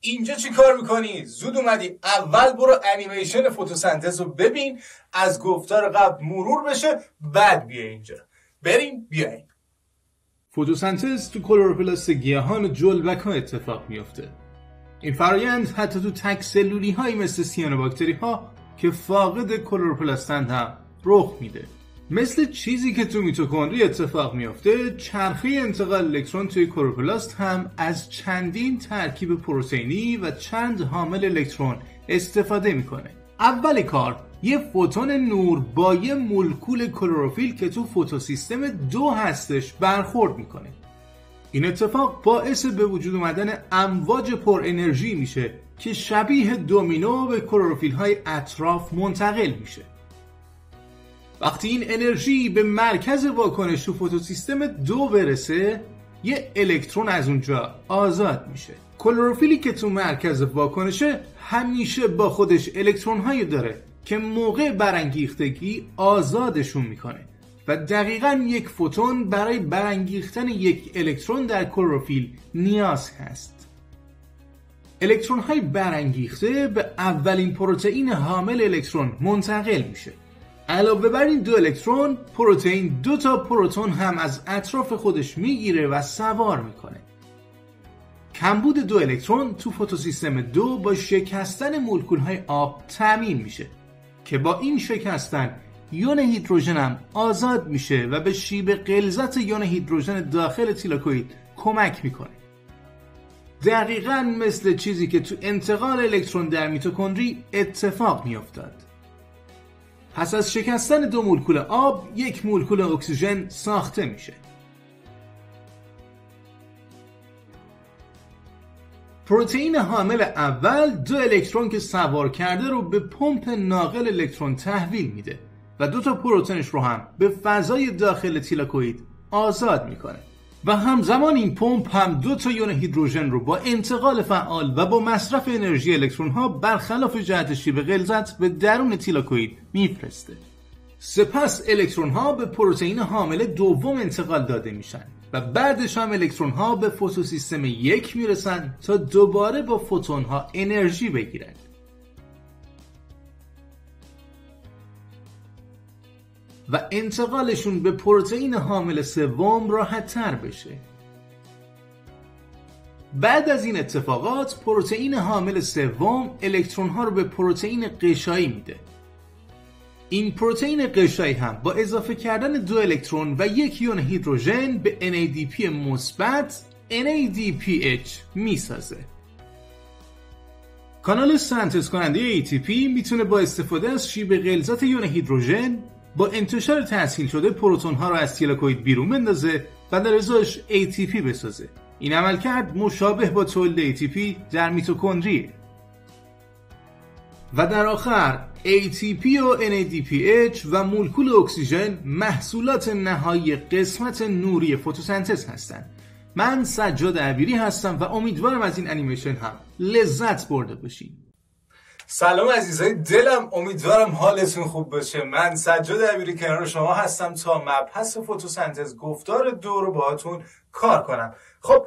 اینجا چی کار می‌کنی؟ زود اومدی. اول برو انیمیشن فتوسنتز رو ببین. از گفتار قبل مرور بشه بعد بیا اینجا. بریم بیاین فتوسنتز تو کلروپلاست گیاهان و جلبک ها اتفاق میفته این فرایند حتی تو تک سلولی هایی مثل سیانوباکتری ها که فاقد کلروپلاستند هم رخ میده. مثل چیزی که تو میتوکندری اتفاق میافته چرخه انتقال الکترون توی کلوروپلاست هم از چندین ترکیب پروتئینی و چند حامل الکترون استفاده می‌کنه. اول کار یه فوتون نور با یه مولکول کلروفیل که تو فوتوسیستم دو هستش برخورد می‌کنه. این اتفاق باعث به وجود اومدن امواج پر انرژی میشه که شبیه دومینو به کلروفیل های اطراف منتقل میشه. وقتی این انرژی به مرکز واکنش تو فوتوسیستم دو برسه یه الکترون از اونجا آزاد میشه. کلروفیلی که تو مرکز واکنشه همیشه با خودش الکترون هایی داره که موقع برانگیختگی آزادشون می‌کنه و دقیقا یک فوتون برای برانگیختن یک الکترون در کلروفیل نیاز هست. الکترون های برانگیخته به اولین پروتئین حامل الکترون منتقل میشه. علاوه بر این دو الکترون پروتئین دو تا پروتون هم از اطراف خودش می‌گیره و سوار می‌کنه. کمبود دو الکترون تو فوتوسیستم دو با شکستن مولکول های آب تامین میشه که با این شکستن یون هیدروژن هم آزاد میشه و به شیب غلظت یون هیدروژن داخل تیلاکوید کمک می‌کنه. دقیقا مثل چیزی که تو انتقال الکترون در میتوکندری اتفاق میافتاد. پس از شکستن دو مولکول آب یک مولکول اکسیژن ساخته میشه. پروتئین حامل اول دو الکترون که سوار کرده رو به پمپ ناقل الکترون تحویل میده و دو تا پروتئنش رو هم به فضای داخل تیلاکوید آزاد می‌کنه. و همزمان این پمپ هم دو تا یون هیدروژن رو با انتقال فعال و با مصرف انرژی الکترون ها برخلاف جهت شیب غلظت به درون تیلاکوید میفرسته. سپس الکترون ها به پروتئین حامل دوم انتقال داده میشن و بعدش هم الکترون ها به فوتوسیستم یک می‌رسن تا دوباره با فوتون ها انرژی بگیرن. و انتقالشون به پروتئین حامل سوم راحت تر بشه. بعد از این اتفاقات پروتئین حامل سوم الکترون ها رو به پروتئین قشایی میده. این پروتئین قشایی هم با اضافه کردن دو الکترون و یک یون هیدروژن به NADP مثبت NADPH می‌سازه. کانال سنتز کننده ATP می‌تونه با استفاده از شیب غلظت یون هیدروژن با انتشار تحصیل شده پروتون ها رو از تیلاکوید بیرون بندازه و در ازاش ATP بسازه. این عمل کرد مشابه با تولید ATP در میتوکندریه. و در آخر ATP و NADPH و مولکول اکسیژن محصولات نهایی قسمت نوری فتوسنتز هستند. من سجاد عبیری هستم و امیدوارم از این انیمیشن هم لذت برده باشید سلام عزیزای دلم امیدوارم حالتون خوب باشه. من سجاد عبیری کنار شما هستم تا مبحث فتوسنتز گفتار دو رو باهاتون کار کنم. خب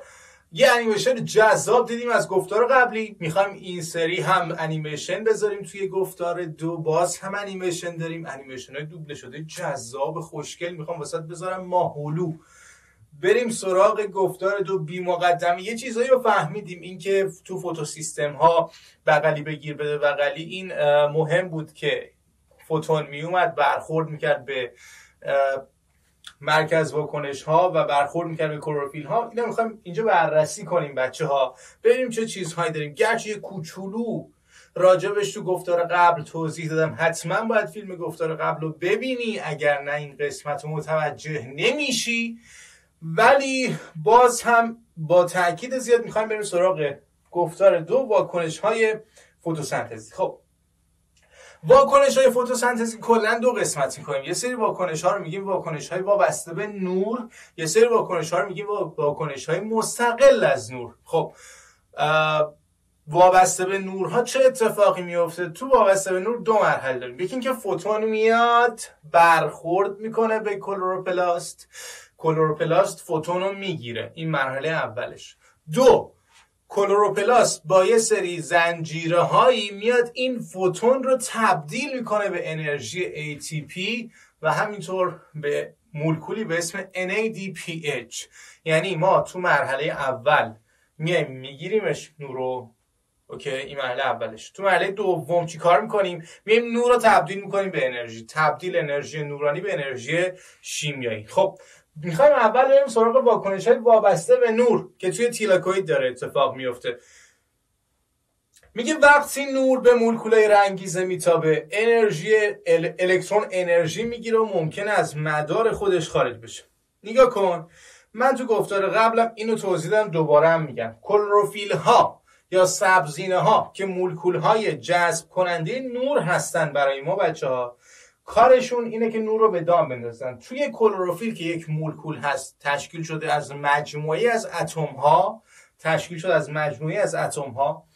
یه انیمیشن جذاب دیدیم از گفتار قبلی. می‌خوایم این سری هم انیمیشن بذاریم توی گفتار دو. باز هم انیمیشن داریم. انیمیشن های دوبله شده جذاب خوشگل. می‌خوام وسط بذارم ماهولو. بریم سراغ گفتار دو بی مقدمی یه چیزایی رو فهمیدیم اینکه تو فوتوسیستم ها بغلی بگیر بده بغلی این مهم بود که فوتون میومد برخورد می‌کرد به مرکز واکنش ها و برخورد می‌کرد به کلروفیل ها اینو می‌خوایم اینجا بررسی کنیم بچه ها ببینیم چه چیزهایی داریم. گرچه یه کوچولو راجبش تو گفتار قبل توضیح دادم. حتما باید فیلم گفتار قبل رو ببینی. اگر نه این قسمت رو متوجه نمیشی. ولی باز هم با تاکید زیاد می‌خوایم بریم سراغ گفتار دو واکنش های فتوسنتزی خب واکنش های فتوسنتزی کلا دو قسمت می‌کنیم. یه سری واکنش ها رو میگیم واکنش های وابسته به نور یه سری واکنش ها رو میگیم واکنش های مستقل از نور. خب وابسته به نورها چه اتفاقی میفته تو وابسته به نور دو مرحله داریم. یکی اینکه فوتون میاد برخورد می‌کنه به کلوروپلاست. کلوروپلاست فوتون رو می‌گیره. این مرحله اولش. دو کلوروپلاست با یه سری زنجیره هایی میاد این فوتون رو تبدیل می‌کنه به انرژی ATP و همینطور به مولکولی به اسم NADPH یعنی ما تو مرحله اول میایم میگیریمش نورو. اوکی این مرحله اولش. تو مرحله دوم چی کار می‌کنیم؟ میایم نور رو تبدیل می‌کنیم به انرژی. تبدیل انرژی نورانی به انرژی شیمیایی. خب می‌خوایم اول بریم سراغ واکنش های وابسته به نور که توی تیلاکوید داره اتفاق میفته. میگه وقتی نور به مولکولای رنگیزه میتابه انرژی الکترون انرژی می‌گیره و ممکنه از مدار خودش خارج بشه. نگاه کن من تو گفتار قبلم اینو توضیح دادم دوباره هم میگم. کلروفیل ها یا سبزینه ها که مولکول های جذب کننده نور هستن برای ما بچه ها کارشون اینه که نور رو به دام بندازن. توی کلروفیل که یک مولکول هست تشکیل شده از مجموعه از اتم ها تشکیل شده از مجموعه از اتم ها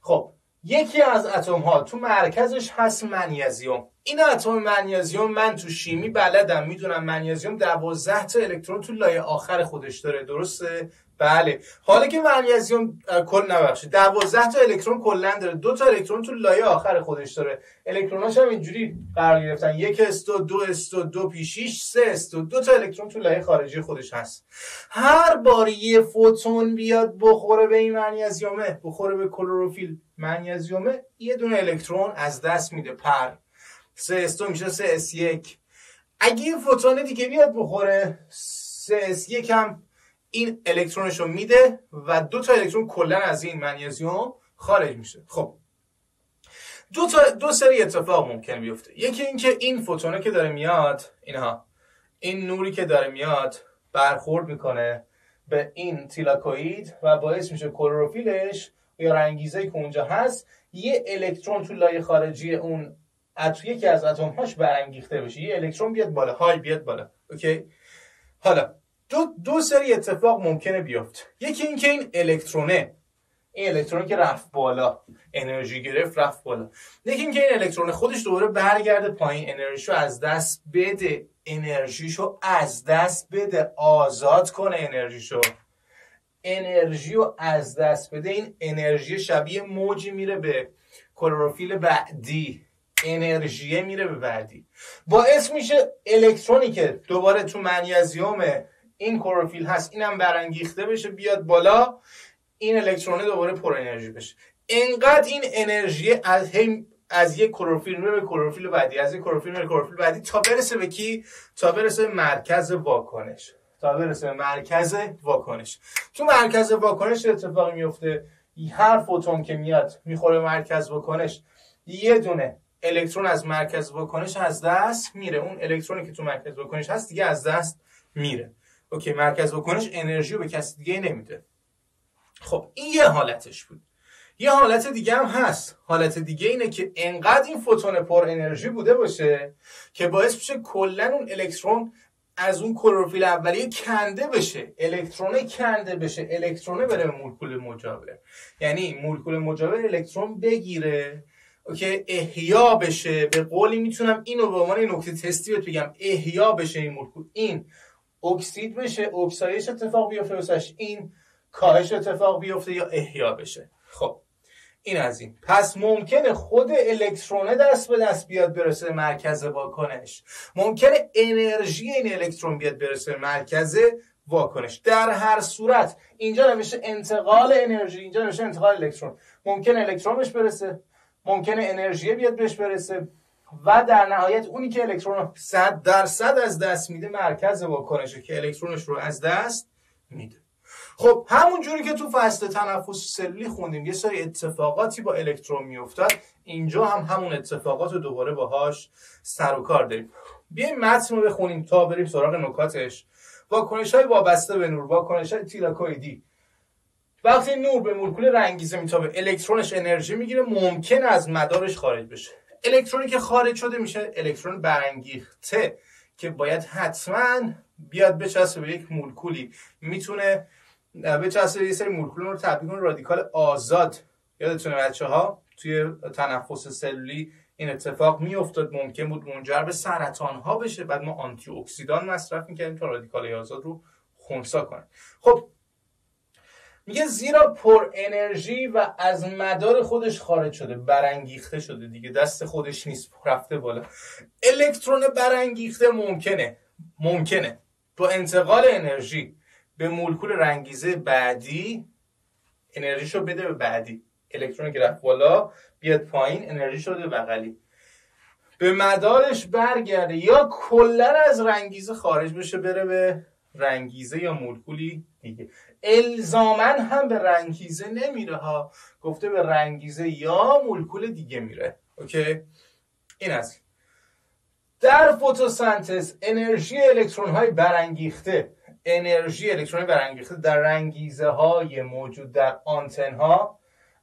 خب یکی از اتم ها تو مرکزش هست منیزیوم این اتم منیزیوم من تو شیمی بلدم. می‌دونم منیزیوم 12 تا الکترون تو لایه آخر خودش داره. درسته؟ بله. حالا که منیزیم کل نبخشه 12 تا الکترون کلا داره. دو تا الکترون تو لایه آخر خودش داره. الکتروناش هم اینجوری قرار گرفتن. یک استو دو استو دو پی 6 سه استو. دو تا الکترون تو لایه خارجی خودش هست. هر بار یه فوتون بیاد بخوره به این منیزیومه بخوره به کلروفیل منیزیومه یه دونه الکترون از دست میده پر. سه اس دو میشه سه اس یک. اگه یه فوتون دیگه بیاد بخوره سه اس یک هم این الکترونش رو میده و دو تا الکترون کلا از این منیزیوم خارج میشه. خب. دو تا دو سری اتفاق ممکن بیفته. یکی اینکه این فوتونه که داره میاد اینها. این نوری که داره میاد برخورد می‌کنه به این تیلاکوید و باعث میشه کلروفیلش یا رنگیزه که اونجا هست یه الکترون تو لایه خارجی اون یکی از اتم هاش برانگیخته بشه. یه الکترون بیاد بالا. های بیاد بالا. اوکی؟ حالا دو, دو سری اتفاق ممکنه بیفته. یکی اینکه این الکترونه. این الکترون که رفت بالا. انرژی گرفت رفت بالا. یکی اینکه این الکترون خودش دوباره برگرده پایین. انرژیشو از دست بده. انرژیشو از دست بده. آزاد کنه انرژیشو انرژی رو از دست بده. این انرژی شبیه موجی میره به کلروفیل بعدی. انرژی میره به بعدی. باعث میشه الکترونی که دوباره تو منیزیوم این کلروفیل هست اینم برانگیخته بشه بیاد بالا این الکترونه دوباره پر انرژی بشه. انقدر این انرژی از هم از یک کلروفیل به کلروفیل بعدی از یک کلروفیل میره کلروفیل بعدی تا برسه به کی؟ تا برسه به مرکز واکنش. تا برسه به مرکز واکنش. تو مرکز واکنش اتفاقی میفته. هر فوتون که میاد می‌خوره مرکز واکنش. یه دونه الکترون از مرکز واکنش از دست میره. اون الکترونی که تو مرکز واکنش هست دیگه از دست میره. اوکی مرکز واکنش انرژی رو به کسی دیگه نمیده. خب این یه حالتش بود. یه حالت دیگه هم هست. حالت دیگه اینه که انقدر این فوتون پر انرژی بوده باشه که باعث بشه کلا اون الکترون از اون کلروفیل اولیه کنده بشه. الکترون کنده بشه. الکترونه بره به مولکول مجاور. یعنی مولکول مجاور الکترون بگیره. okay احیا بشه. به قولی می‌تونم اینو به عنوان نکته تستی بهت بگم. احیا بشه این مولکول. این اکسید بشه اکسایش اتفاق بیفته واسش این کاهش اتفاق بیفته یا احیا بشه. خب این از این. پس ممکنه خود الکترونه دست به دست بیاد برسه مرکز واکنش. ممکنه انرژی این الکترون بیاد برسه مرکز واکنش. در هر صورت اینجا نمیشه انتقال انرژی اینجا نمیشه انتقال الکترون. ممکنه الکترون بهش برسه ممکنه انرژی بیاد بهش برسه. و در نهایت اونی که الکترون رو 100 درصد از دست میده مرکز واکنشه که الکترونش رو از دست میده. خب همون جوری که تو فصل تنفس سلی خوندیم یه سری اتفاقاتی با الکترون میافتاد. اینجا هم همون اتفاقات رو دوباره باهاش سر و کار داریم. بیایم متن رو بخونیم تا بریم سراغ نکاتش. واکنش های وابسته به نور واکنش های تیلاکویدی وقتی نور به مولکول رنگیزه میتابه الکترونش انرژی می‌گیره ممکن از مدارش خارج بشه. الکترونی که خارج شده میشه الکترون برانگیخته که باید حتما بیاد بچسبه به یک مولکولی. می‌تونه بچسبه یه سری مولکول رو تبدیل کنه رادیکال آزاد. یادتونه بچه ها توی تنفس سلولی این اتفاق میافتاد. ممکن بود منجر به سرطان ها بشه. بعد ما آنتی اکسیدان مصرف می‌کردیم تا رادیکال آزاد رو خونسا کنیم خب میگه زیرا پر انرژی و از مدار خودش خارج شده برانگیخته شده دیگه دست خودش نیست رفته بالا. الکترون برانگیخته ممکنه ممکنه. با انتقال انرژی به مولکول رنگیزه بعدی انرژیشو بده به بعدی. الکترون که رفت بالا بیاد پایین انرژی شده بغلی. به مدارش برگرده یا کلا از رنگیزه خارج بشه بره به رنگیزه یا مولکولی دیگه. الزامن هم به رنگیزه نمیره ها گفته به رنگیزه یا مولکول دیگه میره. اوکی؟ این است در فتوسنتز انرژی الکترون های برانگیخته. انرژی الکترون برانگیخته در رنگیزه های موجود در آنتن ها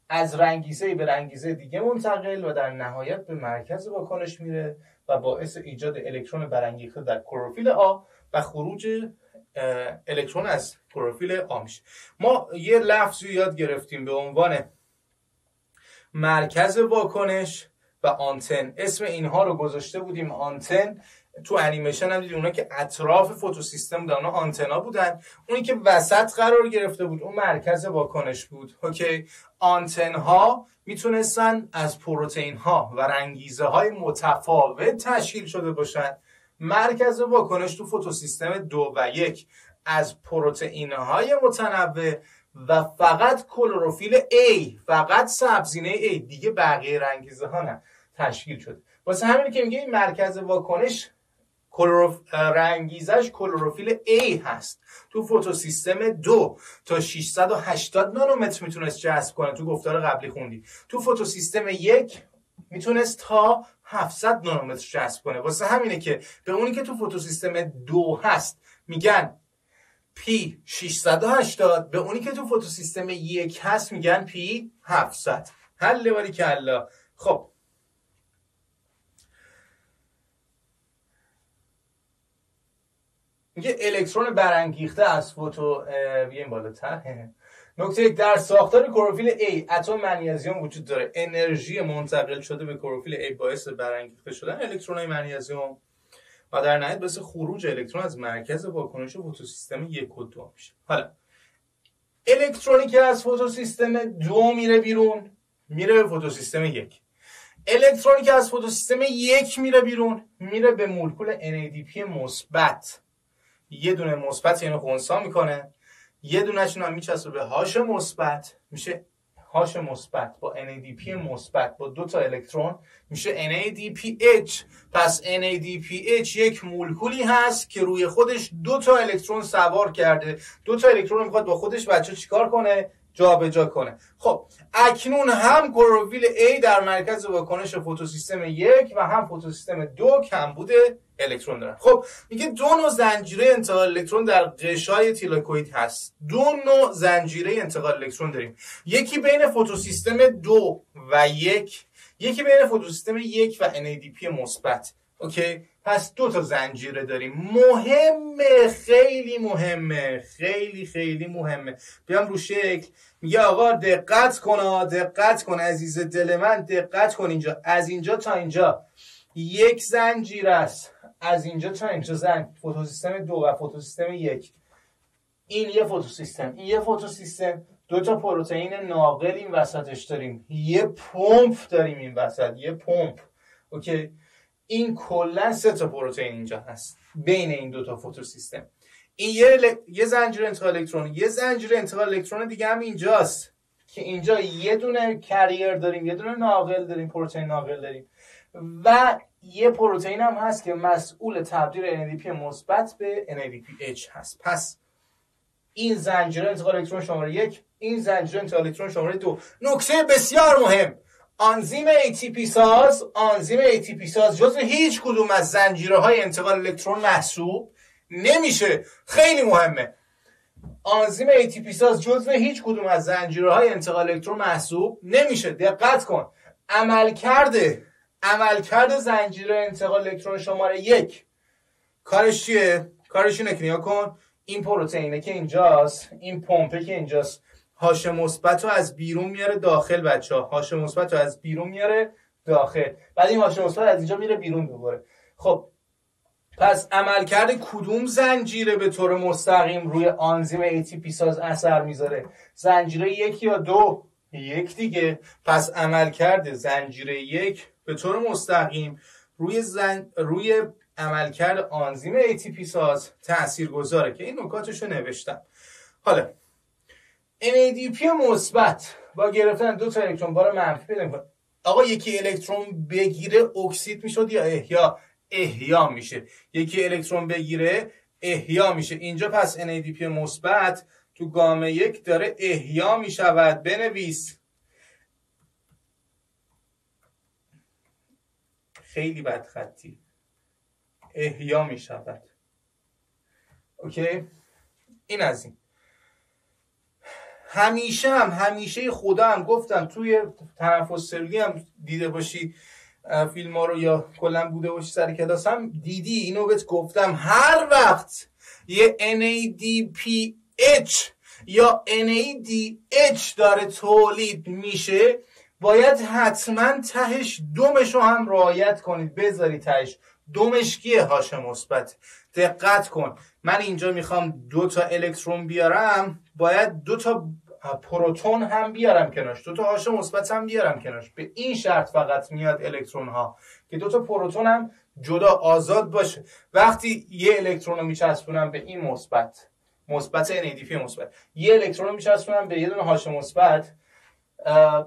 از رنگیزه به رنگیزه دیگه منتقل و در نهایت به مرکز واکنش میره و باعث ایجاد الکترون برانگیخته در کلروفیل آ و خروج الکترون از کلروفیل آ میشه ما یه لفظی یاد گرفتیم به عنوان مرکز واکنش و آنتن. اسم اینها رو گذاشته بودیم آنتن. تو انیمیشن هم دیدیم اونا که اطراف فوتوسیستم بودن اونا آنتنا بودن. اونی که وسط قرار گرفته بود اون مرکز واکنش بود. اوکی آنتن ها می‌تونستن از پروتئین ها و رنگیزه های متفاوت تشکیل شده باشن. مرکز واکنش تو فوتوسیستم دو و یک. از پروتئین های متنوع و فقط کلروفیل A فقط سبزینه A. دیگه بقیه رنگیزه ها نه. تشکیل شده. واسه همین که میگه این مرکز واکنش کلروف... رنگیزش کلروفیل A هست. تو فوتوسیستم دو تا 680 نانومتر می‌تونست جذب کنه. تو گفتار قبلی خوندی. تو فوتوسیستم یک می‌تونست تا 700 نانومتر جذب کنه. واسه همینه که به اونی که تو فوتوسیستم دو هست میگن P 680 به اونی که تو فوتوسیستم یک هست میگن P 700 حل باری کلا. خب. میگه الکترون برانگیخته از فوتو بیایم بالاتر. نکته در ساختار کلروفیل A اتم منیزیم وجود داره. انرژی منتقل شده به کلروفیل A باعث برانگیخته شدن الکترون های منیزیم و در نهایت باعث خروج الکترون از مرکز واکنش فوتوسیستم یک و دو میشه. حالا الکترونی که از فوتوسیستم دو میره بیرون میره به فوتوسیستم یک. الکترونی که از فوتوسیستم یک میره بیرون میره به مولکول NADP مثبت. یه دونه مثبت یعنی خونسا می‌کنه. یه دونهشون هم میچسبه به هاش مثبت. میشه هاش مثبت با NADP مثبت با دو تا الکترون میشه NADPH پس NADPH یک مولکولی هست که روی خودش دو تا الکترون سوار کرده. دو تا الکترون می‌خواد با خودش بچه چیکار کنه؟ جابجا جا کنه. خب اکنون هم کلروفیل A در مرکز واکنش فوتوسیستم یک و هم فوتوسیستم دو کمبود الکترون دارن. خب میگه دو نوع زنجیره انتقال الکترون در قشای تیلاکوید هست. دو نوع زنجیره انتقال الکترون داریم. یکی بین فوتوسیستم دو و یک یکی بین فوتوسیستم یک و NADP مثبت. اوکی؟ پس دو تا زنجیره داریم. مهمه خیلی مهمه خیلی خیلی مهمه. بیام رو شکل. میگه آقا دقت کن دقت کن عزیز دل من دقت کن اینجا. از اینجا تا اینجا. یک زنجیره است. از اینجا تا اینجا زن. فوتوسیستم دو و فوتوسیستم یک. این یه فوتوسیستم این یه فوتوسیستم. دو تا پروتئین ناقل این وسطش داریم. یه پمپ داریم این وسط یه پمپ. اوکی؟ این کلا سه تا پروتئین اینجا هست بین این دو تا فوتوسیستم. این یه, یه زنجیره انتقال الکترون یه زنجیره انتقال الکترون دیگه هم اینجاست که اینجا یه دونه کریر داریم یه دونه ناقل داریم پروتئین ناقل داریم. و یه پروتئین هم هست که مسئول تبدیل NADP مثبت به NADPH هست. پس این زنجیره انتقال الکترون شماره یک این زنجیره انتقال الکترون شماره دو. نکته بسیار مهم. آنزیم ATP ساز آنزیم ATP ساز جزو هیچ کدوم از زنجیره های انتقال الکترون محسوب نمیشه. خیلی مهمه. آنزیم ATP ساز جزو هیچ کدوم از زنجیره های انتقال الکترون محسوب نمیشه. دقت کن. عمل کرده عملکرد زنجیره انتقال الکترون شماره یک کارش چیه؟ کارش اینه که کن. این پروتئینه که اینجاست این پمپه که اینجاست. هاش مثبت رو از بیرون میاره داخل بچه ها هاش مثبت رو از بیرون میاره داخل. بعد این هاش مثبت از اینجا میره بیرون دوباره. خب پس عملکرد کدوم زنجیره به طور مستقیم روی آنزیم ATP ساز اثر می‌ذاره؟ زنجیره یک یا دو؟ یک دیگه. پس عملکرد زنجیره یک به طور مستقیم روی زن... روی عملکرد آنزیم ATP ساز تأثیر گذاره که این نکاتش رو نوشتم. حالا NADP مثبت. با گرفتن دو تا الکترون بار منفی پیدا آقا یکی الکترون بگیره اکسید می‌شد یا احیا؟ احیا میشه. یکی الکترون بگیره احیا میشه. اینجا پس NADP مثبت تو گامه یک داره احیا می‌شود. بنویس. خیلی بد خطی احیا می‌شود. اوکی؟ این از این. همیشه هم همیشه خدا هم گفتم توی تنفس سلولی هم دیده باشی فیلم ها رو یا کلا بوده باشی سر کلاس هم دیدی اینو بهت گفتم. هر وقت یه NADPH یا NADH داره تولید میشه باید حتما تهش دومش رو هم رعایت کنید. بذاری تهش. دومش کیه؟ هاش مثبت. دقت کن. من اینجا می‌خوام دو تا الکترون بیارم. باید دو تا پروتون هم بیارم کنارش. دو تا هاش مثبت هم بیارم کنارش. به این شرط فقط میاد الکترون ها که دو تا پروتون هم جدا آزاد باشه. وقتی یه الکترون رو میچسبونم به این مثبت مثبت NADP مثبت. یه الکترون رو میچسبونم به یه دونه هاش مثبت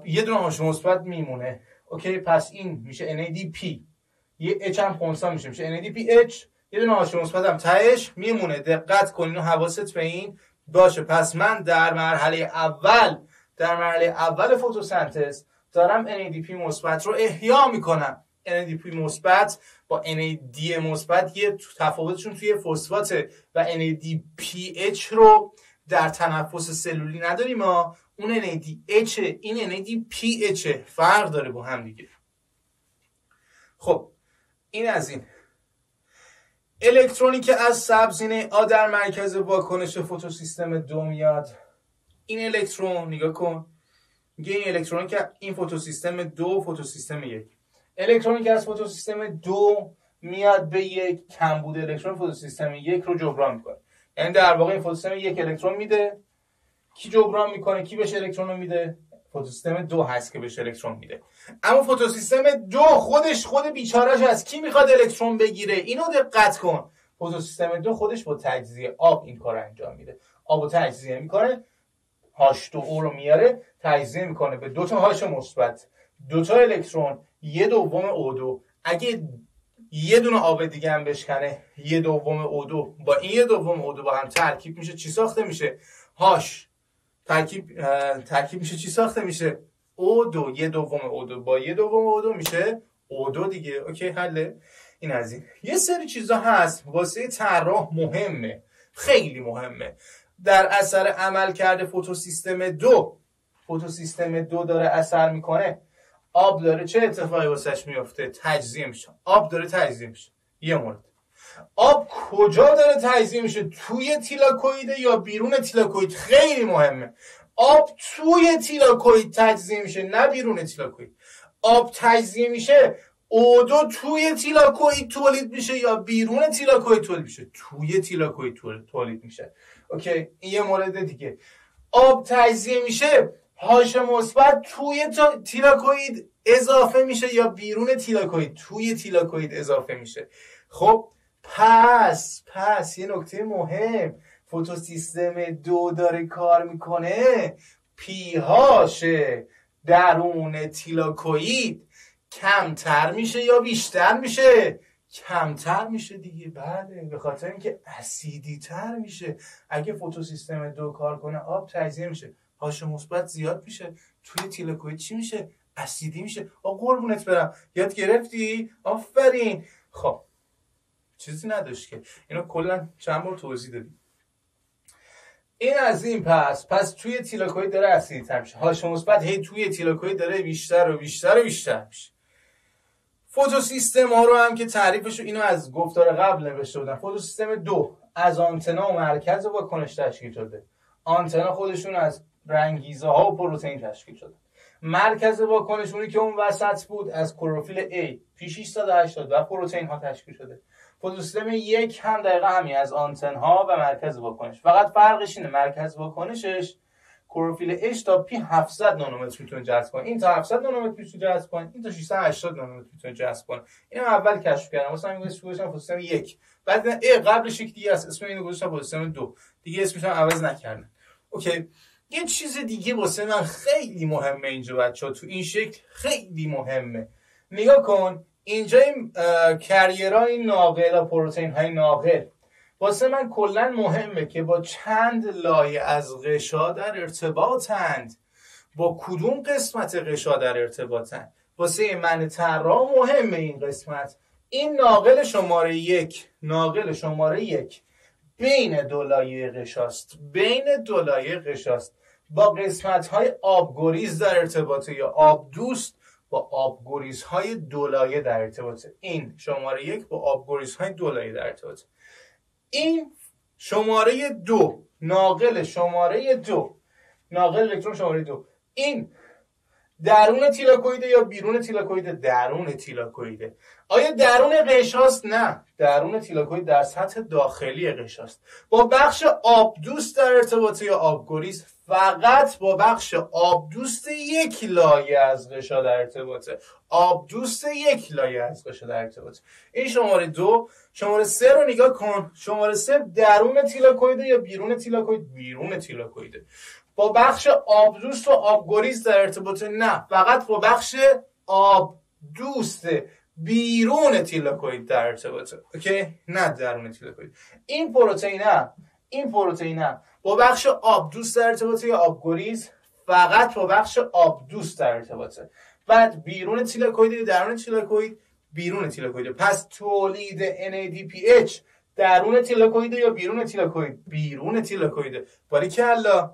یه دونه هاش مثبت میمونه. اوکی؟ پس این میشه NADP یه H هم خونسا میشه. میشه NADPH یه دونه هاش مثبت هم تهش میمونه. دقت کنین و حواست به این. باشه. پس من در مرحله اول در مرحله اول فتوسنتز دارم NADP مثبت رو احیا می‌کنم. NADP مثبت با NAD مثبت یه تفاوتشون توی فسفات و NADPH رو در تنفس سلولی نداریم ما. اون NADH این NADPH فرق داره با هم دیگه. خب این از این. الکترونی که از سبزینه آ در مرکز واکنش فوتوسیستم دو میاد. این الکترون نگاه کن. میگه این الکترونی که این فوتوسیستم دو فوتوسیستم یک. الکترونی که از فوتوسیستم دو میاد به یک کمبود الکترون فوتوسیستم یک رو جبران می‌کنه. یعنی در واقع این فوتوسیستم یک الکترون میده. کی جبران می‌کنه؟ کی بهش الکترون رو میده؟ فوتوسیستم دو هست که بهش الکترون میده. اما فوتوسیستم دو خودش خود بیچارهش از کی می‌خواد الکترون بگیره؟ اینو دقت کن. فوتوسیستم دو خودش با تجزیه آب این کار انجام میده. آب و تجزیه می‌کنه هاش دو او رو میاره تجزیه می‌کنه به دو تا هاش مثبت. دو تا الکترون یه دوم او دو. اگه یه دونه آب دیگه هم بشکنه یه دوم او دو. با این یه دوم او دو با هم ترکیب میشه چی ساخته میشه؟ هاش. ترکیب ترکیب میشه چی ساخته؟ میشه او دو یه دوم او دو. با یه دوم او دو میشه او دو دیگه. اوکی حله. این از این. یه سری چیزا هست واسه طراح مهمه. خیلی مهمه. در اثر عمل کرده فوتوسیستم دو فوتوسیستم دو داره اثر می‌کنه. آب داره. چه اتفاقی واسش میفته؟ تجزیه میشه. آب داره تجزیه میشه. یه مورد. آب کجا داره تجزیه میشه؟ توی تیلاکویده یا بیرون تیلاکوید خیلی مهمه. آب توی تیلاکوید تجزیه میشه نه بیرون تیلاکوید آب تجزیه میشه اودو توی تیلاکوید تولید میشه یا بیرون تیلاکوید تولید میشه؟ توی تیلاکوید تولید میشه. اوکی؟ این یه مورد دیگه. آب تجزیه میشه هاش مثبت توی تیلاکوید اضافه میشه یا بیرون تیلاکوید توی تیلاکوید اضافه میشه. خب پس پس یه نکته مهم. فوتوسیستم دو داره کار می‌کنه. پیهاش درون تیلاکوید کمتر میشه یا بیشتر میشه؟ کمتر میشه دیگه. بله به خاطر اینکه اسیدی تر میشه. اگه فوتوسیستم دو کار کنه آب تجزیه میشه. هاش مثبت زیاد میشه. توی تیلاکوید چی میشه؟ اسیدی میشه. آ قربونت برم. یاد گرفتی؟ آفرین. خب. چیزی نداشت که. اینو کلا چند بار توضیح دادیم. این از این پس پس توی تیلاکوید داره اسیدی تر میشه هاش مثبت هی توی تیلاکوید داره بیشتر و بیشتر و بیشتر میشه. فوتوسیستم ها رو هم که تعریفش اینو از گفتار قبل نوشته بودن. فوتوسیستم دو از آنتنا و مرکز واکنش تشکیل شده. آنتنا خودشون از رنگیزه ها و پروتئین تشکیل شده. مرکز واکنش اونی که اون وسط بود از کلروفیل A پی 680 و پروتئین ها تشکیل شده. فوتوسیستم یک هم دقیقا همین از آنتن ها و مرکز واکنش. فقط فرقش اینه مرکز واکنشش کلروفیل H تا پی 700 نانومتر می‌تونه جذب کنه. این تا 700 نانومتر می‌تونه جذب کنه این تا 680 نانومتر می‌تونه جذب کنه. اینو اول کشف کردم. واسه همین گذاشتم فوتوسیستم یک. بعد ای قبلش یک دیگه است اسم اینو گذاشتم فوتوسیستم دو. دیگه اسمش هم عوض نکردم. اوکی. یه چیز دیگه واسه من خیلی مهمه اینجا بچه تو این شکل خیلی مهمه. نگاه کن اینجا این کریرها این ناقل پروتئین های ناقل. واسه من کلا مهمه که با چند لایه از غشا در ارتباطند. با کدوم قسمت غشا در ارتباطند؟ واسه من ترا مهمه این قسمت. این ناقل شماره یک ناقل شماره یک بین دو لایه غشاست. بین دو لایه غشاست. با قسمت های آبگریز در ارتباطه یا آب دوست با آبگریز های دولایه در ارتباطه. این شماره یک با آبگریز های دولایه در ارتباطه. این شماره دو ناقل شماره دو ناقل الکترون شماره دو. این درون تیلاکویده یا بیرون تیلاکویده درون تیلاکویده آیا درون قشاست نه. درون تیلاکوید در سطح داخلی قشاست با بخش آبدوست در ارتباطه یا آبگریز فقط با بخش آبدوست یک لایه از قشا در ارتباطه. آبدوست یک لایه از قشا در ارتباطه. این شماره دو شماره سه رو نگاه کن. شماره سه درون تیلاکویده یا بیرون تیلاکوید بیرون تیلاکویده با بخش آبدوست و آبگریز در ارتباطه؟ نه فقط با بخش آبدوست. بیرون تیلاکوید در ارتباطه. اوکی؟ نه درون تیلاکوید این پروتئین این پروتئین با بخش آبدوست در ارتباطه یا آبگریز؟ فقط با بخش آبدوست در ارتباطه. بعد بیرون تیلاکوید درون تیلاکوید بیرون تیلاکوید پس تولید NADPH درون تیلاکوید یا بیرون تیلاکوید بیرون تیلاکوید ولی که الله.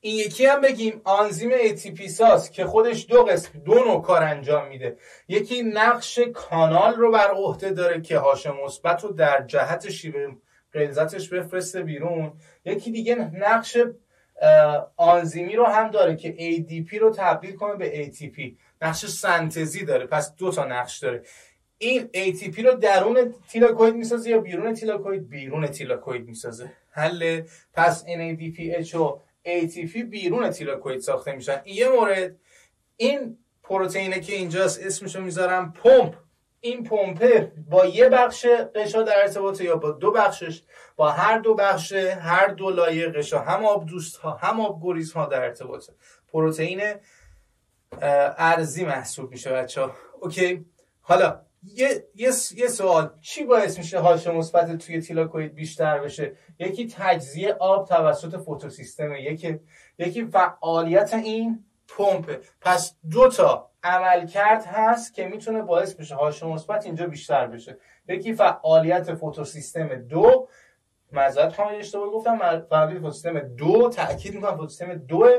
این یکی هم بگیم آنزیم ATP ساز که خودش دو قسم دو نوع کار انجام میده. یکی نقش کانال رو بر عهده داره که هاش مثبت رو در جهت شیوه غلظتش بفرسته بیرون. یکی دیگه نقش آنزیمی رو هم داره که ADP رو تبدیل کنه به ATP نقش سنتزی داره. پس دو تا نقش داره. این ATP رو درون تیلاکوید می‌سازه یا بیرون تیلاکوید بیرون تیلاکوید می‌سازه. حل پس NADPH و ATP بیرون تیلاکوید ساخته میشن. این یه مورد این پروتئینه که اینجاست اسمشو می‌ذارم پمپ. این پمپه با یه بخش قشا در ارتباطه یا با دو بخشش با هر دو بخش هر دو لایه قشا هم آب دوست ها هم آب گریز ها در ارتباطه. پروتئین ارزی محسوب میشه بچه ها. اوکی؟ حالا یه،, یه،, یه سوال. چی باعث میشه هاش مثبت توی تیلاکوید بیشتر بشه؟ یکی تجزیه آب توسط فوتوسیستم یکی یکی فعالیت این پمپ پس دو تا عملکرد هست که می‌تونه باعث بشه هاش مثبت اینجا بیشتر بشه. یکی فعالیت فوتوسیستم دو معذرت خواهم اشتباه گفتم فعالیت فوتوسیستم دو تاکید می‌کنم فوتوسیستم دو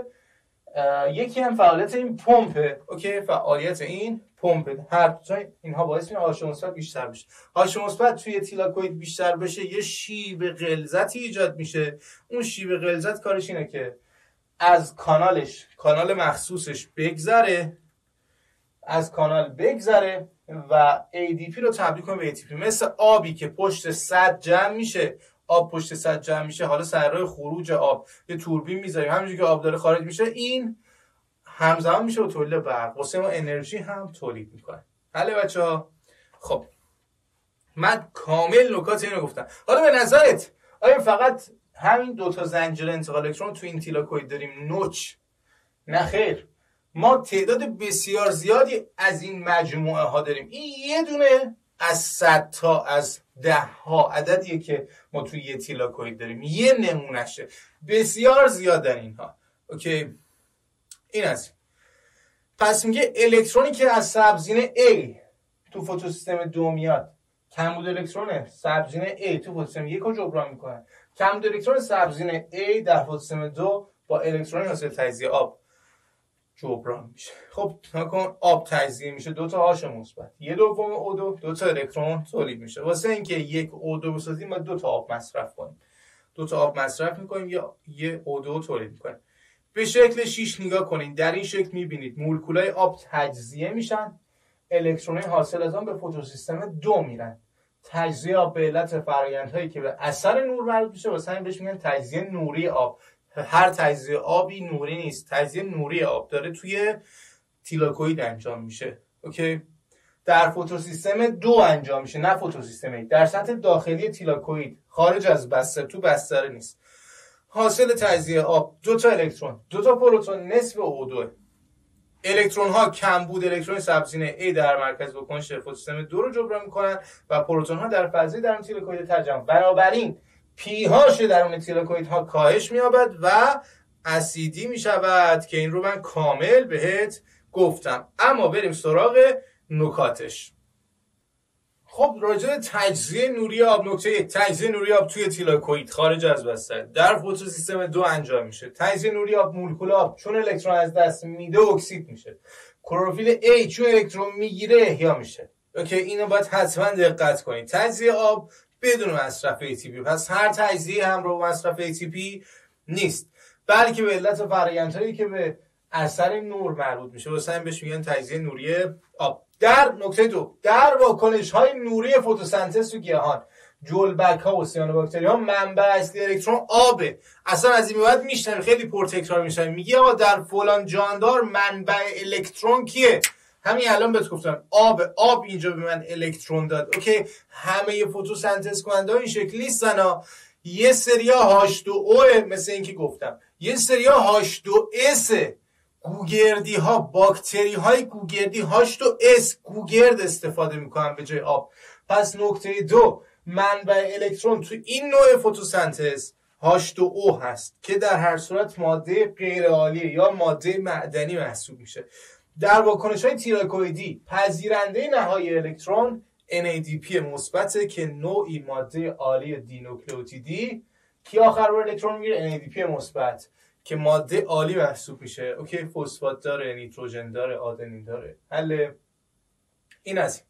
یکی هم فعالیت این پمپ اوکی؟ فعالیت این پمپ. هر اینها باعث میشه هاش مثبت بیشتر بشه. هاش مثبت توی تیلاکوید بیشتر بشه یه شیب غلظتی ایجاد میشه. اون شیب غلظت کارش اینه که از کانالش کانال مخصوصش بگذره. از کانال بگذره و ADP رو تبدیل کنه به ATP مثل آبی که پشت صد جمع میشه. آب پشت صد جمع میشه. حالا سرای خروج آب. یه توربین می‌ذاریم. همینجوری که آب داره خارج میشه این همزمان میشه و تولید برق. واسه ما انرژی هم تولید می‌کنه. حالا بچه ها؟ خب. من کامل نکات اینو گفتم. حالا به نظرت آیا فقط همین دوتا زنجیره انتقال الکترون تو این تیلاکوید داریم؟ نوچ. نه خیر. ما تعداد بسیار زیادی از این مجموعه ها داریم. این یه دونه از صد تا از ده ها عددیه که ما توی یه تیلاکوید داریم. یه نمونشه بسیار زیاد در اینها. اوکی؟ این است پس میگه الکترونی که از سبزینه A تو فوتوسیستم دو میاد. کمبود الکترون؟ سبزینه A تو فوتوسیستم یک رو جبران می‌کنه. کمبود الکترون؟ سبزینه A در فوتوسیستم دو با الکترون حاصل تجزیه. آب. جبران میشه. خب نکن آب تجزیه میشه. دو تا هاش مثبت. یه دوم او دو تا الکترون تولید میشه. واسه اینکه یک او دو بسازیم ما دو تا آب مصرف کنیم. دو تا آب مصرف می‌کنیم یا یه او دو تولید می‌کنیم. به شکل 6 نگاه کنید در این شکل می‌بینید مولکولای آب تجزیه میشن. الکترون حاصل از آن به فوتوسیستم دو میرن. تجزیه آب به علت فرآیندهایی که به اثر نور مربوط میشه واسه همین بهش میگن تجزیه نوری آب. هر تجزیه آبی نوری نیست. تجزیه نوری آب داره توی تیلاکوید انجام میشه. اوکی؟ در فوتوسیستم دو انجام میشه نه فوتوسیستم در سطح داخلی تیلاکوید خارج از بستر تو بستره نیست. حاصل تجزیه آب دو تا الکترون دو تا پروتون نصف او دوه الکترون ها کم بود الکترون سبزینه A در مرکز با کنش فوتوسیستم دو رو جبران می‌کنن و پروتون ها در فضای درون تیلاکوید ترجمه بنابراین پی هاش درون تیلاکوید ها کاهش مییابد و اسیدی می‌شود که این رو من کامل بهت گفتم. اما بریم سراغ نکاتش. خب راجع تجزیه نوری آب نکته تجزیه نوری آب توی تیلاکوید خارج از بستر. در فوتوسیستم دو انجام میشه. تجزیه نوری آب مولکول آب چون الکترون از دست میده اکسید میشه. کلروفیل A چون الکترون می‌گیره احیا میشه. اوکی اینو باید حتما دقت کنید تجزیه آب بدون مصرف ATP پس هر تجزیه هم رو مصرف ATP نیست. بلکه به علت فرآیندهایی که به اثر نور مربوط میشه واسه هم بهش میگن تجزیه نوری آب. در نکته دو در واکنش های نوری فتوسنتز تو گیاهان جلبک ها و سیانوباکتری ها منبع اصلی الکترون آبه. اصلا از این بعد میشنم خیلی پرتکرار میشن میگی آقا در فلان جاندار منبع الکترون کیه؟ همین الان بهت گفتم آب آب اینجا به من الکترون داد. okay همه فتوسنتز کننده این شکلی نیستن یه سریا هاش دو اوه مثل اینکه گفتم. یه سریا هاش دو اسه گوگردی ها باکتری های گوگردی هاش دو اس گوگرد استفاده می‌کنن به جای آب. پس نکته دو منبع الکترون تو این نوع فتوسنتز هاش دو او هست که در هر صورت ماده غیر یا ماده معدنی محسوب میشه. در واکنش های تیراکویدی پذیرنده نهایی الکترون NADP مثبت که نوعی ماده عالی دینوکلئوتیدی کی آخر رو الکترون می‌گیره؟ NADP مثبت که ماده عالی محسوب میشه. اوکی فسفات داره نیتروژن داره آدنین داره. حل این از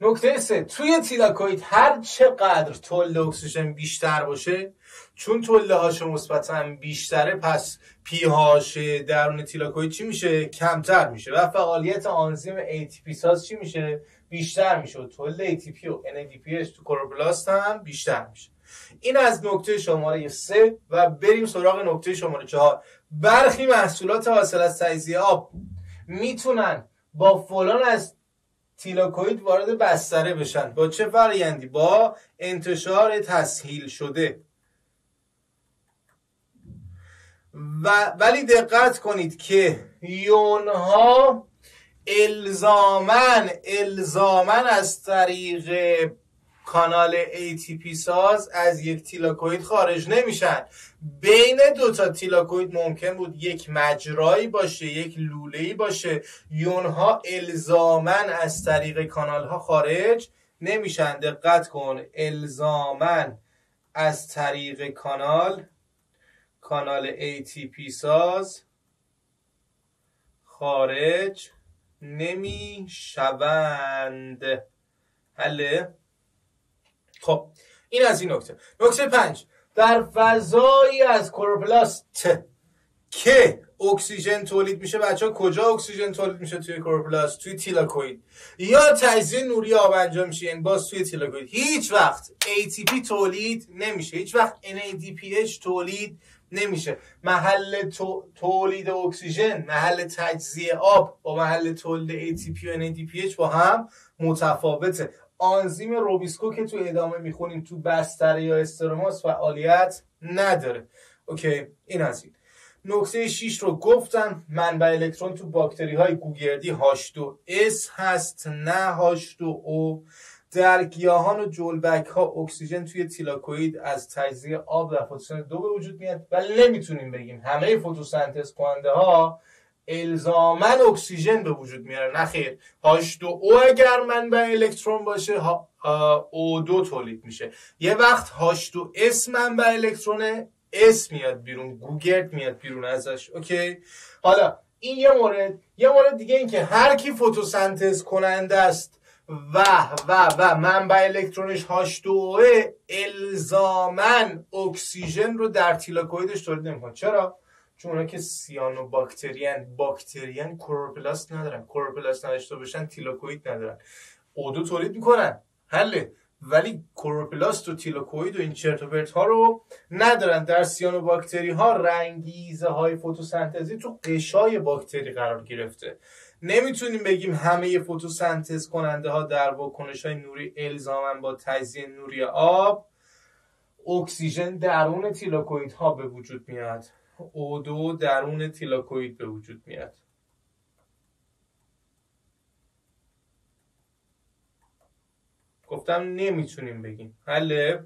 نکته سه توی تیلاکوید هر چقدر تولد اکسیژن بیشتر باشه چون تولد هاش مثبتا بیشتره پس پی هاش درون تیلاکوید چی میشه؟ کمتر میشه و فعالیت آنزیم ATP ساز چی میشه؟ بیشتر میشه و تولد ATP و NADPH تو کلوروپلاست هم بیشتر میشه. این از نکته شماره سه و بریم سراغ نکته شماره چهار. برخی محصولات حاصل از تجزیه آب می‌تونن با فلان از تیلاکوید وارد بستره بشن. با چه فرایندی با انتشار تسهیل شده. و ولی دقت کنید که یونها الزامن الزامن از طریق کانال ATP ساز از یک تیلاکوید خارج نمیشن. بین دو تا تیلاکوید ممکن بود یک مجرایی باشه یک لوله‌ای باشه. یونها الزامن از طریق کانال ها خارج نمیشن. دقت کن. الزامن از طریق کانال کانال ATP ساز خارج نمی شوند حله خب این از این نکته. نکته پنج. در فضایی از کلوروپلاست که اکسیژن تولید میشه بچه کجا اکسیژن تولید میشه توی کلوروپلاست توی تیلاکوید یا تجزیه نوری آب انجام میشه این باز توی تیلاکوید هیچ وقت ATP تولید نمیشه. هیچ وقت NADPH تولید نمیشه. محل تولید اکسیژن محل تجزیه آب با محل تولید ATP و NADPH با هم متفاوته. آنزیم روبیسکو که تو ادامه می‌خونیم تو بستر یا استروماس فعالیت نداره. okay این از این. نکته 6 رو گفتم منبع الکترون تو باکتری های گوگردی هاش دو اس هست نه هاش دو او در گیاهان و جلبک ها اکسیژن توی تیلاکوید از تجزیه آب در فتوسیستم دو به وجود میاد ولی نمی‌تونیم بگیم همه فتوسنتز کننده ها الزاما اکسیژن به وجود میاره نه خیر. هاش دو او اگر منبع الکترون باشه او دو تولید میشه. یه وقت هاش دو اس منبع الکترونه اس میاد بیرون. گوگرد میاد بیرون ازش. okay؟ حالا این یه مورد. یه مورد دیگه این که هر کی فتوسنتز کننده است و و و منبع الکترونش هاش دو الزاما اکسیژن رو در تیلاکویدش تولید نمی‌کنه. چرا؟ چون اونا که سیانو باکتریان باکتریان کلوروپلاست ندارن. کلوروپلاست نداشته باشن تیلاکوید ندارن. اودو تولید می‌کنن. حله. ولی کلوروپلاست و تیلاکوید و این چرت ها رو ندارن. در سیانو باکتری ها رنگیزه های فتوسنتزی تو قشای باکتری قرار گرفته. نمی‌تونیم بگیم همه فتوسنتز کننده ها در واکنش های نوری الزامن با تجزیه نوری آب اکسیژن درون تیلاکوید ها به وجود میاد. O2 درون تیلاکوید به وجود میاد. گفتم نمی‌تونیم بگیم. حله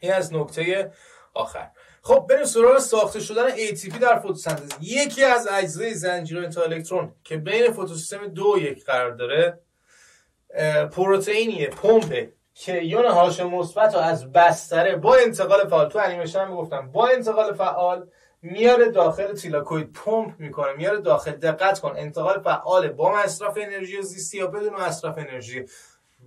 این از نکته آخر. خب بریم سراغ ساخته شدن ATP در فتوسنتز یکی از اجزای زنجیره انتا الکترون که بین فتوسیستم دو یک قرار داره پروتئینیه پمپ که یون هاش مثبت رو از بستره با انتقال فعال تو انیمیشن هم گفتم با انتقال فعال میاره داخل تیلاکوید پمپ می‌کنه میاره داخل دقت کن انتقال فعال با مصرف انرژی زیستی یا بدون مصرف انرژی.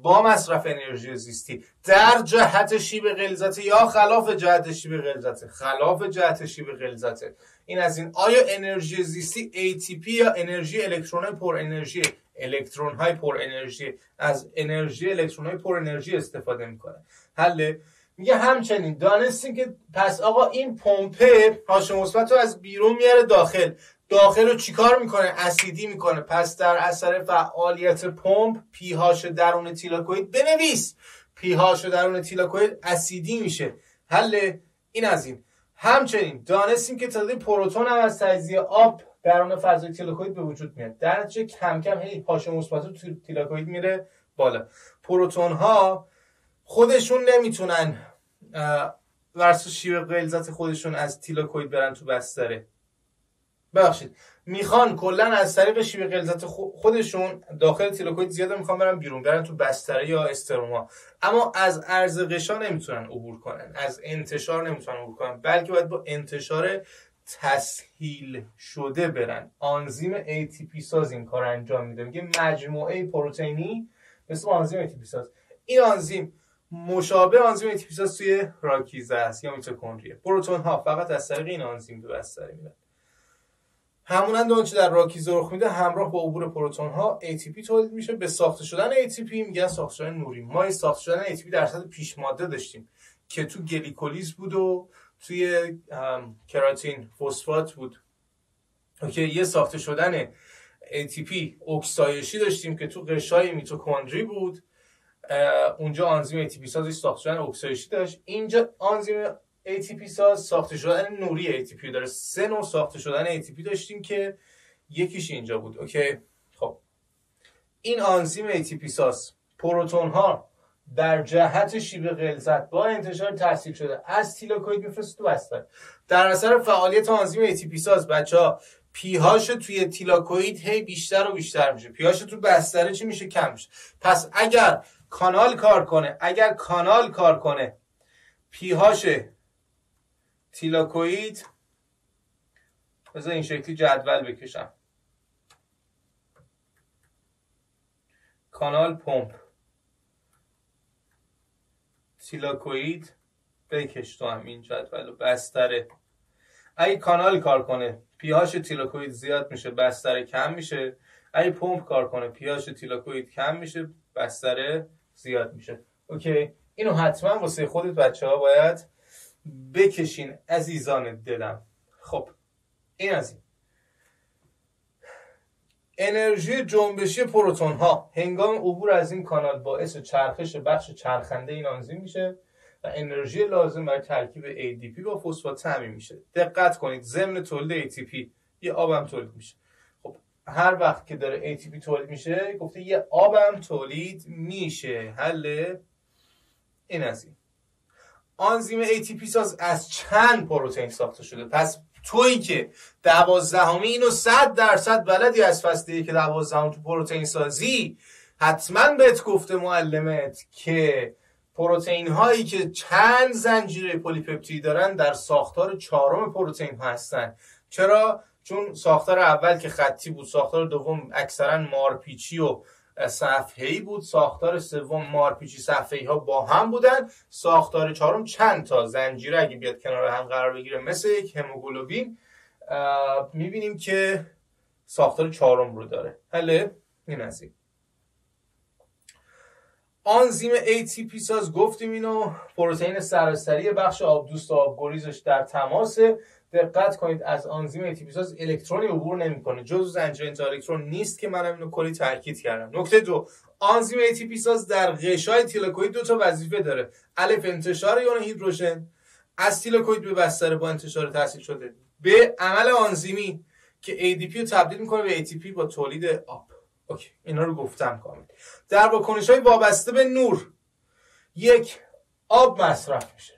با مصرف انرژی زیستی در جهت شیب غلظت یا خلاف جهت شیب غلظت؟ خلاف جهت شیب غلظت. این از این. آیا انرژی زیستی ATP یا انرژی الکترون پر انرژی؟ الکترون های پر انرژی. از انرژی الکترون های پر انرژی استفاده می‌کنه. حله میگه همچنین دانستیم که پس آقا این پمپه هاش مثبت رو از بیرون میاره داخل. داخل رو چیکار می‌کنه؟ اسیدی می‌کنه. پس در اثر فعالیت پمپ پی هاش درون تیلاکوید بنویس. پی هاش درون تیلاکوید اسیدی میشه. حله این از این. همچنین دانستیم که تعداد پروتون هم از تجزیه آب درون فضای تیلاکوید به وجود میاد. در نتیجه کم کم هی هاش مثبت تو تیلاکوید میره بالا. پروتون ها خودشون نمی‌تونن ورسو شیب غلظت خودشون از تیلاکوید برن تو بستره. ببخشید. می‌خوان کلا از طریق شیب غلظت خودشون داخل تیلاکوید زیاد می‌خوان برن بیرون برن تو بستره یا استروما. اما از عرض غشا نمی‌تونن عبور کنن از انتشار نمی‌تونن عبور کنن بلکه باید با انتشار تسهیل شده برن. آنزیم ATP ساز این کار انجام میده. میگه مجموعه پروتئینی مثل آنزیم ATP ساز. این آنزیم مشابه آنزیم ATP ساز توی راکیزه است یا میتوکندریه پروتون ها فقط از طریق این آنزیم به بستر میرن. همونند آنچه در راکیزه رخ میده همراه با عبور پروتون ها ATP تولید میشه. به ساخته شدن ATP میگن ساخته شدن نوری ما ساخته شدن ATP در صد پیش ماده داشتیم که تو گلیکولیز بود و توی کراتین فسفات بود. که یه ساخته شدن ATP اکسایشی داشتیم که تو قشای میتوکندری بود. اونجا آنزیم ATP سازی ساخته شدن اکسایشی داشت. اینجا آنزیم ATP ساز ساخته شدن نوری ATP داره سه نوع ساخته شدن ATP داشتیم که یکیش اینجا بود. اوکی؟ خب. این آنزیم ATP ساز پروتون ها در جهت شیب غلظت با انتشار تحصیل شده. از تیلاکوید میفرسته تو بستر در اثر فعالیت آنزیم ATP ساز بچه ها پیهاش توی تیلاکوید هی بیشتر و بیشتر میشه. پیهاش تو بستره چی میشه؟ کم میشه. پس اگر کانال کار کنه اگر کانال کار کنه پیهاش تیلاکوید بذار این شکلی جدول بکشم. کانال پمپ. تیلاکوید بکش تو هم این جدول و بستره. اگه کانال کار کنه پیهاش تیلاکوید زیاد میشه بستره کم میشه. اگه پمپ کار کنه پیهاش تیلاکوید کم میشه بستره زیاد میشه. اوکی اینو حتما واسه خودت بچه ها باید بکشین عزیزان دلم. خب این از این. انرژی جنبشی پروتون ها هنگام عبور از این کانال باعث چرخش بخش چرخنده این آنزیم میشه و انرژی لازم برای ترکیب ADP با فسفات تعمین میشه. دقت کنید ضمن تولید ATP یه آبم تولید میشه. خب هر وقت که داره ATP تولید میشه گفته یه آبم تولید میشه. حل این از این. آنزیم ATP ساز از چند پروتئین ساخته شده؟ پس تویی که دوازدهمی اینو صد درصد بلدی از فصلی که دوازدهم تو پروتئین سازی حتما بهت گفته معلمت که پروتئین هایی که چند زنجیره پلیپپتید دارن در ساختار چهارم پروتئین هستن. چرا؟ چون ساختار اول که خطی بود ساختار دوم اکثرا مارپیچی و صفحه‌ای بود. ساختار سوم مارپیچی صفحه‌ای ها با هم بودن. ساختار چهارم چند تا زنجیره اگه بیاد کنار هم قرار بگیره مثل یک هموگلوبین. می‌بینیم که ساختار چهارم رو داره. حله این از این. آنزیم ATP ساز گفتیم اینو. پروتئین سراسری بخش آبدوست و آبگریزش در تماسه. دقت کنید از آنزیم ATP ساز الکترونی عبور نمی‌کنه. جزو زنجیره الکترون نیست که منم اینو کلی تاکید کردم. نکته دو آنزیم ATP ساز در غشای تیلاکوید دو تا وظیفه داره. الف انتشار یون هیدروژن. از تیلاکوید به بستر با انتشار تحصیل شده. به عمل آنزیمی که ADP رو تبدیل می‌کنه به ATP با تولید آب. اوکی اینا رو گفتم کامل. در واکنش های وابسته به نور یک آب مصرف میشه.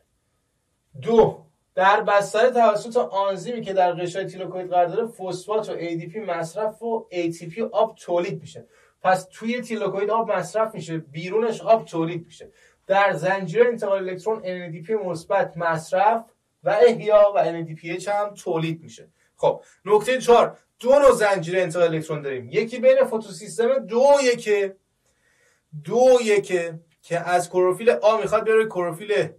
دو در بستر توسط آنزیمی که در قشای تیلوکوید قرار داره فسفات و ADP مصرف و ATP آب تولید میشه. پس توی تیلوکوید آب مصرف میشه بیرونش آب تولید میشه. در زنجیره انتقال الکترون NADP مثبت مصرف و احیا و NADPH هم تولید میشه. خب نکته چهار دو نوع زنجیره انتقال الکترون داریم. یکی بین فوتوسیستم دو یکه دو یکه که از کلروفیل آ می‌خواد بره کلروفیل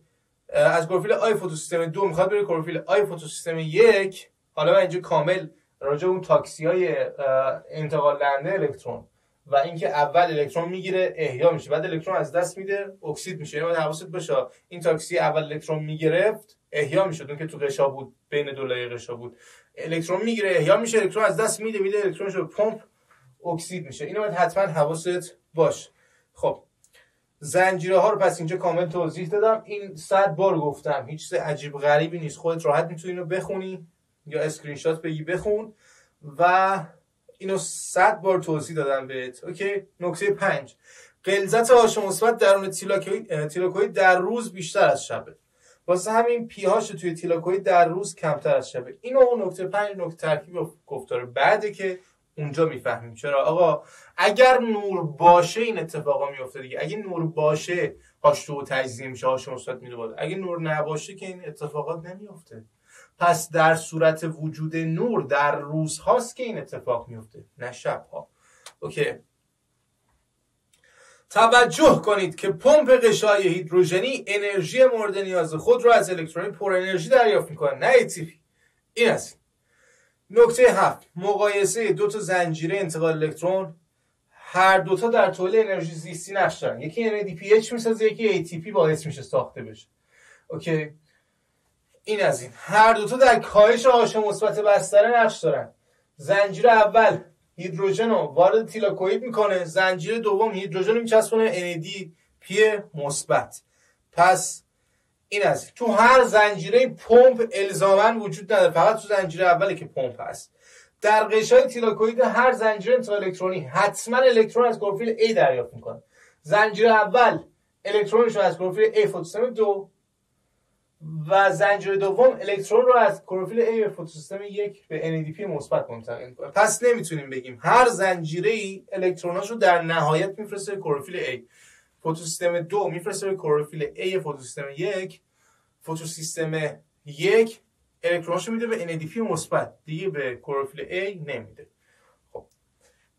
از کلروفیل آی فوتوسیستم دو می‌خواد بره کلروفیل آی فوتوسیستم یک. حالا من اینجا کامل راجع اون تاکسی های انتقال دهنده الکترون و اینکه اول الکترون می‌گیره احیا میشه. بعد الکترون از دست میده اکسید میشه. یعنی حواست باشه این تاکسی اول الکترون می‌گرفت احیا می‌شد. اون که تو غشا بود بین دو لایه غشا بود. الکترون می‌گیره احیا میشه الکترون از دست میده میده الکترونش رو پمپ اکسید میشه. اینو باید حتما حواست باشه. خب زنجیره ها رو پس اینجا کامل توضیح دادم. این صد بار گفتم. هیچ چیز عجیب غریبی نیست. خودت راحت می‌تونی اینو بخونی یا اسکرین شات بگی بخون. و اینو صد بار توضیح دادم بهت. okay؟ نکته پنج. غلظت آش مثبت درون تیلاکوید در روز بیشتر از شبه. واسه همین پیهاش توی تیلاکوید در روز کمتر از شبه. اینو نکته پنج نکته ترکیب گفتار بعده که اونجا می‌فهمیم. چرا؟ آقا اگر نور باشه این اتفاقا میفته دیگه. اگه نور باشه هاش و تجزیه میشه هاش مثبت میره بالا. اگه نور نباشه که این اتفاقات نمیفته پس در صورت وجود نور در روز هاست که این اتفاق میفته نه شبها. okay. توجه کنید که پمپ غشای هیدروژنی انرژی مورد نیاز خود را از الکترون پر انرژی دریافت می‌کنه نه این است. نکته هفت. مقایسه دو تا زنجیره انتقال الکترون. هر دوتا در تولید انرژی زیستی نقش دارن. یکی NADPH می‌سازه یکی ATP باعث میشه ساخته بشه. okay. این از این. هر دوتا در کاهش هاش مثبت بستره نقش دارن. زنجیره اول هیدروژن رو وارد تیلاکوید می‌کنه. زنجیره دوم هیدروژن رو میچسبونه NADP مثبت. پس این است تو هر زنجیره پمپ الزاما وجود نداره. فقط تو زنجیره اولی که پمپ هست. در قشای تیلاکوید هر زنجیره انتقال الکترونی حتما الکترون از کلروفیل A دریافت می‌کنه. زنجیره اول الکترونش رو از کلروفیل A فوتوسیستم دو و زنجیره دوم الکترون رو از کلروفیل A به فوتوسیستم یک به NADP مثبت منتقل می‌کنه. پس نمی‌تونیم بگیم هر زنجیره ای الکتروناش رو در نهایت میفرسته کلروفیل A. فوتوسیستم دو میفرسته به کلروفیل A فوتوسیستم یک. فوتوسیستم یک الکتروناشو میده به NADP مثبت. دیگه به کلروفیل A نمیده. خب.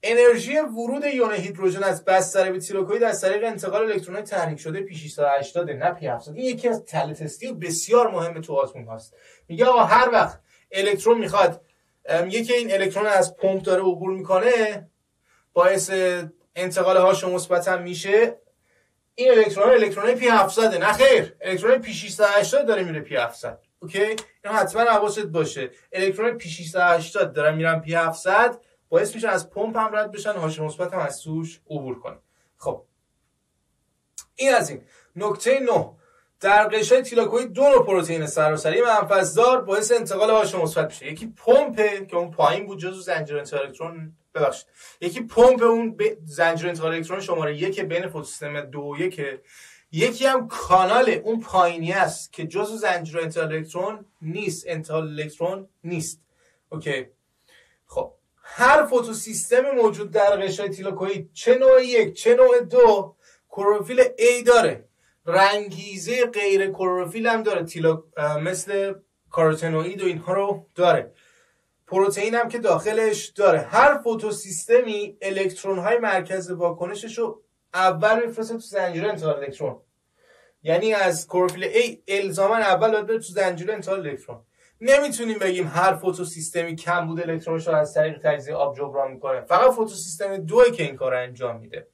انرژی ورود یون هیدروژن از بستر به تیلاکوید از طریق انتقال الکترون تحریک شده پی 680 نه پی 700 این یکی از تله تستی بسیار مهم تو آزمون هست. میگه آقا هر وقت الکترون می‌خواد یکی این الکترون از پمپ داره عبور می‌کنه باعث انتقال هاش مثبت میشه. این الکترون الکترون پی 700 نه خیر الکترون پی 680 داره میره پی 700 okay؟ این حتما حواست باشه. الکترون پی 680 دارن میرن پی 700 باعث میشه از پمپ هم رد بشن هاش مثبت هم از توش عبور کنه. خب. این از این. نکته 9 در قشای تیلاکوید دو نوع پروتئین سراسری منفذدار باعث انتقال هاش مثبت میشه. یکی پمپه که اون پایین بود جزو زنجیره الکترون ببخشید. یکی پمپ اون زنجیره انتقال الکترون شماره یک بین فوتوسیستم دو و یک. یکی هم کانال اون پایینی است که جزو زنجیره انتقال الکترون نیست. انتقال الکترون نیست. اوکی. خب. هر فوتوسیستم موجود در قشای تیلاکوید چه نوع یک چه نوع دو کلروفیل A داره. رنگیزه غیر کلروفیل هم داره. تیلا... مثل کاروتنوئید و اینها رو داره. پروتئین هم که داخلش داره. هر فوتوسیستمی الکترون های مرکز واکنشش رو اول میفرسته تو زنجیره انتقال الکترون. یعنی از کلروفیل A الزاما اول باید بره تو زنجیره انتقال الکترون. نمی‌تونیم بگیم هر فوتوسیستمی کم بود الکترونش رو از طریق تجزیه آب جبران می‌کنه. فقط فوتوسیستم دوی که این کار انجام میده.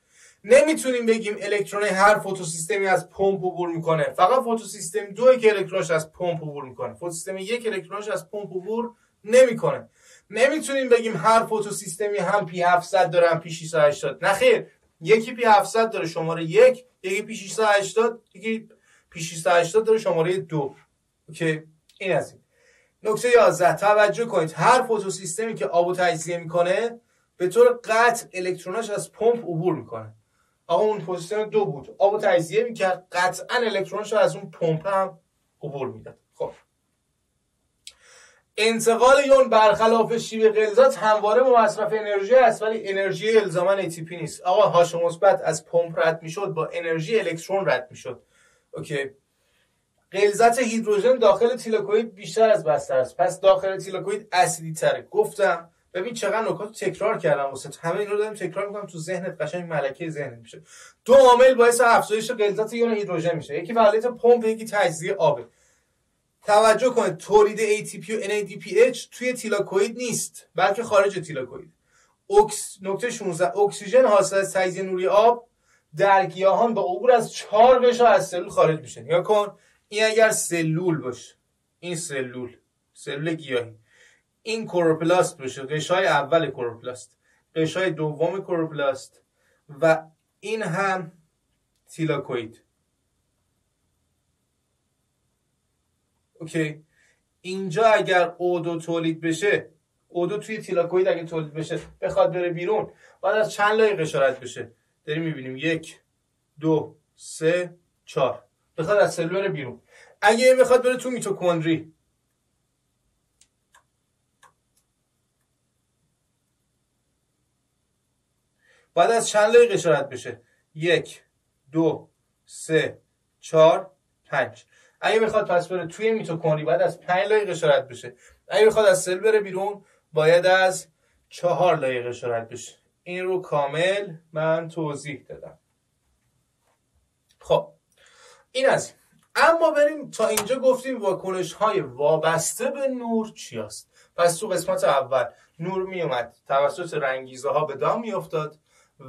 نمی‌تونیم بگیم الکترون هر فوتوسیستمی از پمپ عبور می‌کنه. فقط فوتوسیستم دوی که الکترونش از پمپ عبور می‌کنه. فوتوسیستم یک الکترونش از پمپ عبور نمی‌کنه. نمی‌تونیم بگیم هر فوتوسیستمی هم پی 700 داره هم پی 680 نه خیر. یکی پی 700 داره شماره یک. یکی پی 680 یکی پی 680 داره شماره دو. okay. این از این. نکته 11 توجه کنید. هر فوتوسیستمی که آبو تجزیه می‌کنه به طور قطع الکتروناش از پمپ عبور می‌کنه. آقا اون فتوسیستم دو بود. آبو تجزیه می‌کرد. قطعا الکترونش از اون پمپ هم عبور می‌داد. خب. انتقال یون برخلاف شیب غلظت همواره با مصرف انرژی است ولی انرژی الزاما ATP نیست. آقا هاش مثبت از پمپ رد می‌شد با انرژی الکترون رد می‌شد. okay. غلظت هیدروژن داخل تیلاکوید بیشتر از بستر است. پس داخل تیلاکوید اسیدی تره گفتم ببین چقدر نکات تکرار کردم واسه همه این رو دارم تکرار می‌کنم تو ذهنت قشنگ ملکه ذهن میشه. دو عامل باعث افزایش غلظت یون هیدروژن میشه. یکی فعالیت پمپ یکی تجزیه آبه توجه کنید تولید ATP و NADPH توی تیلاکوید نیست بلکه خارج تیلاکوید اکس... نکته 16 اکسیژن حاصل از تجزیه نوری آب در گیاهان با عبور از چهار غشا از سلول خارج میشه. نگاه کن این اگر سلول باشه این سلول سلول گیاهی این کلروپلاست باشه غشای اول کلروپلاست قشای دوم کوروپلاست و این هم تیلاکوید اوکی. اینجا اگر او تولید بشه او توی تیلاکوید اگه تولید بشه بخواد بره بیرون بعد از چند لایه قشارت بشه. داریم می‌بینیم. یک دو سه چهار. بخواد از سلول بیرون. اگه می‌خواد بره تو میتوکندری. بعد از چند لایه قشارت بشه. یک دو سه چهار پنج. اگه بخواد پس بره توی میتوکندری بعد از پنج لایه قشارت بشه. اگه بخواد از سل بره بیرون باید از چهار لایه قشارت بشه. این رو کامل من توضیح دادم. خب این از اما بریم تا اینجا گفتیم واکنش های وابسته به نور چی است پس تو قسمت اول نور می اومد توسط رنگیزه ها به دام می افتاد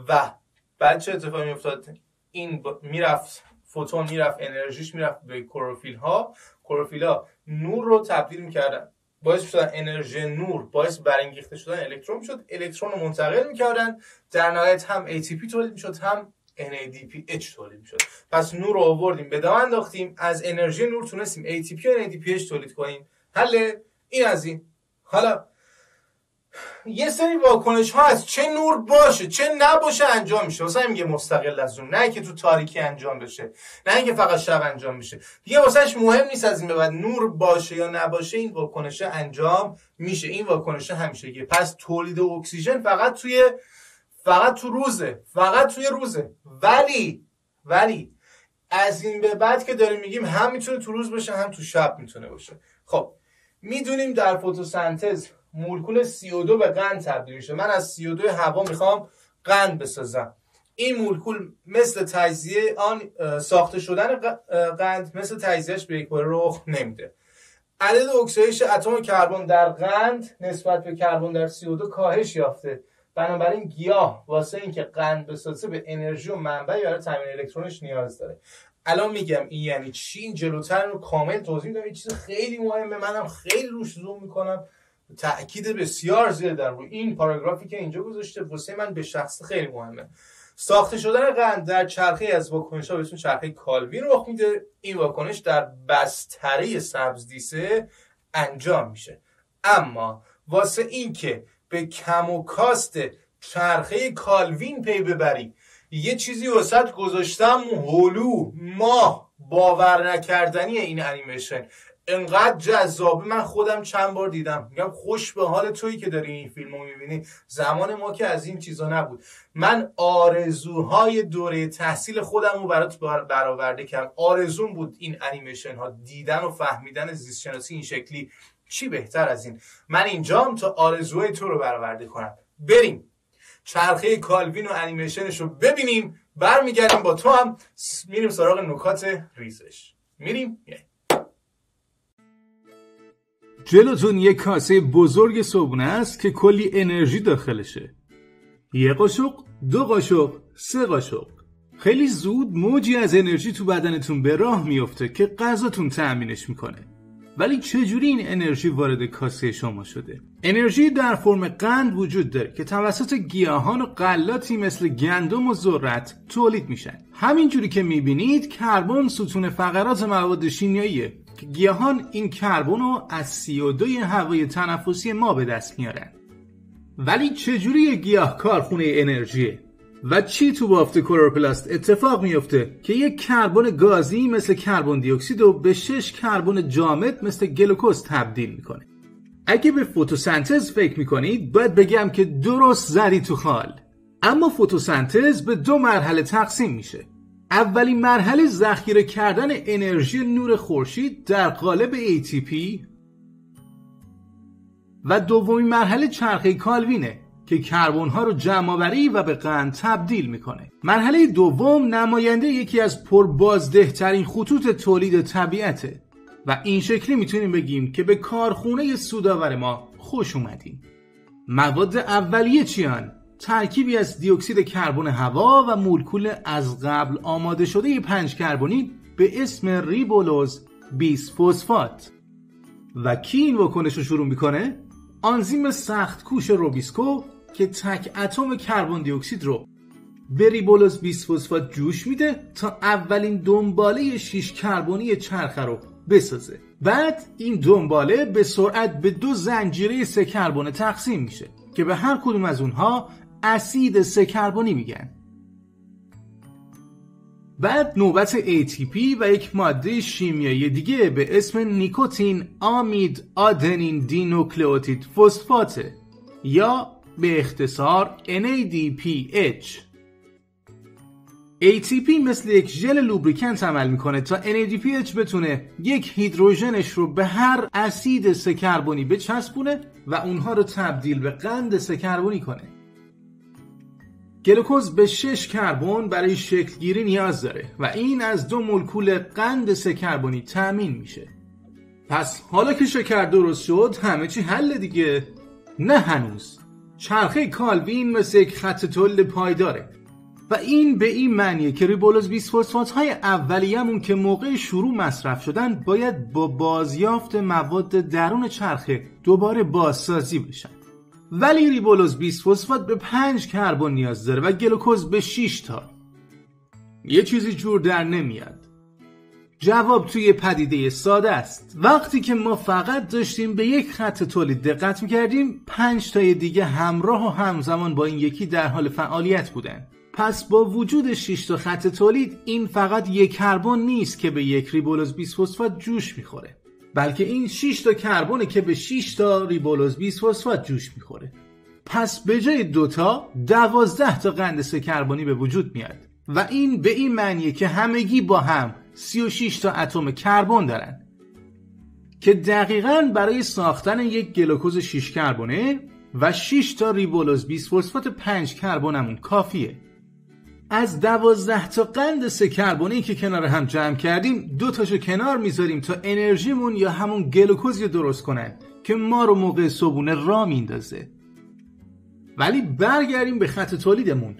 و بعد چه اتفاقی می افتاد این می‌رفت فوتون می‌رفت انرژیش می‌رفت به کلروفیل ها کلروفیل ها نور رو تبدیل می‌کردن. باعث شدن انرژی نور باعث برانگیخته شدن الکترون می‌شد. الکترون رو منتقل می‌کردن. در نهایت هم ATP تولید می‌شد هم NADPH تولید می‌شد. پس نور رو آوردیم به دام انداختیم. از انرژی نور تونستیم ATP و NADPH تولید کنیم. حل؟ این از این. حالا یه سری واکنش ها هست چه نور باشه چه نباشه انجام میشه. واسه میگه مستقل از اون. نه که تو تاریکی انجام بشه نه اینکه فقط شب انجام میشه. دیگه واسهش مهم نیست از این به بعد نور باشه یا نباشه این واکنش انجام میشه. این واکنش همیشه پس تولید اکسیژن فقط توی فقط تو روزه. فقط توی روزه. ولی ولی از این به بعد که داریم میگیم هم می‌تونه تو روز باشه هم تو شب می‌تونه باشه. خب می‌دونیم در فتوسنتز مولکول CO2 به قند تبدیل میشه. من از CO2 هوا می‌خوام قند بسازم. این مولکول مثل تجزیه آن ساخته شدن قند مثل تجزیهش به یک رخ نمیده. عدد اکسیدیش اتم کربن در قند نسبت به کربن در CO2 کاهش یافته. بنابراین گیاه واسه اینکه قند بسازه به انرژی و منبعی برای تامین الکترونش نیاز داره. الان میگم این یعنی چی؟ این جلوتر رو کامل توضیح میدم. این چیز خیلی مهمه. منم خیلی روش زوم می‌کنم. تاکید بسیار زیاد در روی این پاراگرافی که اینجا گذاشته واسه من به شخص خیلی مهمه. ساخته شدن قند در چرخه از واکنش ها به چرخه کالوین رخ میده. این واکنش در بستره سبز دیسه انجام میشه. اما واسه اینکه به کم و کاست چرخه کالوین پی ببری یه چیزی وسط گذاشتم هلو ماه باور نکردنی این انیمیشن. انقدر جذابه. من خودم چند بار دیدم. میگم خوش به حال تویی که داری این فیلم رو می‌بینی. زمان ما که از این چیزا نبود. من آرزوهای دوره تحصیل خودم رو برات برآورده کردم. آرزون بود این انیمیشن ها دیدن و فهمیدن زیست شناسی این شکلی چی بهتر از این. من اینجام تا آرزوهای تو رو برآورده کنم. بریم. چرخه کالوین و انیمیشنش رو ببینیم. برمیگردیم با تو هم. میریم سراغ نکات ریزش. میریم. جلوتون یک کاسه بزرگ صبونه است که کلی انرژی داخلشه. یه قاشق دو قاشق سه قاشق. خیلی زود موجی از انرژی تو بدنتون به راه میفته که غذاتون تأمینش می‌کنه. ولی چجوری این انرژی وارد کاسه شما شده؟ انرژی در فرم قند وجود داره که توسط گیاهان و غلاتی مثل گندم و ذرت تولید میشن. همینجوری که می‌بینید کربن ستون فقرات مواد شیمیاییه گیاهان این کربن رو از CO2 هوای تنفسی ما به دست میارن. ولی چجوری گیاه کارخونه انرژیه و چی تو بافت کلورپلاست اتفاق میفته که یک کربن گازی مثل کربن دی اکسید رو به شش کربن جامد مثل گلوکوز تبدیل می‌کنه؟ اگه به فتوسنتز فکر می‌کنید باید بگم که درست زدی تو خال. اما فتوسنتز به دو مرحله تقسیم میشه. اولین مرحله ذخیره کردن انرژی نور خورشید در قالب ATP و دومین مرحله چرخه کالوینه که کربن ها رو جمع و به قند تبدیل می‌کنه. مرحله دوم نماینده یکی از پربازده ترین خطوط تولید طبیعته و این شکلی می‌تونیم بگیم که به کارخونه سوداور ما خوش اومدیم. مواد اولیه چیان؟ ترکیبی از دیوکسید کربن هوا و مولکول از قبل آماده شده پنج کربنی به اسم ریبولوز 20 فسفات و کی این واکنش رو شروع می‌کنه؟ آنزیم سخت کوش روبیسکو که تک اتم کربن دی اکسید رو به ریبولوز 20 فسفات جوش میده تا اولین دنباله 6 کربنی چرخه رو بسازه. بعد این دنباله به سرعت به دو زنجیره سه کربن تقسیم میشه که به هر کدوم از اونها اسید سه کربنی میگن. بعد نوبت ATP و یک ماده شیمیایی دیگه به اسم نیکوتین آمید آدنین دینوکلئوتید فسفاته یا به اختصار NADPH ATP مثل یک ژل لوبریکنت عمل می‌کنه تا NADPH بتونه یک هیدروژنش رو به هر اسید سکربونی بچسبونه و اونها رو تبدیل به قند سکربونی کنه. گلوکوز به 6 کربن برای شکلگیری نیاز داره و این از دو مولکول قند سه کربنی تأمین میشه. پس حالا که شکر درست شد همه چی حل دیگه. نه هنوز. چرخه کالوین مثل یک خط تولد پایداره. و این به این معنیه که ریبولوز بیسفوسفات های اولیه‌مون که موقع شروع مصرف شدن باید با بازیافت مواد درون چرخه دوباره بازسازی بشن. ولی ریبولوز بیسفوسفات به 5 کربن نیاز داره و گلوکوز به 6 تا. یه چیزی جور در نمیاد. جواب توی پدیده ساده است. وقتی که ما فقط داشتیم به یک خط تولید دقت می‌کردیم پنج تای دیگه همراه و همزمان با این یکی در حال فعالیت بودن. پس با وجود 6 تا خط تولید این فقط یک کربن نیست که به یک ریبولوز بیسفوسفات جوش می‌خوره. بلکه این 6 تا کربونه که به 6 تا ریبولوز بیسفوسفات جوش می‌خوره. پس به جای دوتا دوازده تا قند سه کربنی به وجود میاد. و این به این معنیه که همگی با هم 36 تا اتم کربن دارن. که دقیقا برای ساختن یک گلوکوز 6 کربونه و 6 تا ریبولوز 20 فسفات 5 کربنمون کافیه. از دوازده تا قند سه کربنی که کنار هم جمع کردیم دو تاشو کنار می‌ذاریم تا انرژیمون یا همون گلوکوزی درست کنن که ما رو موقع صبونه را میندازه. ولی برگردیم به خط تولیدمون.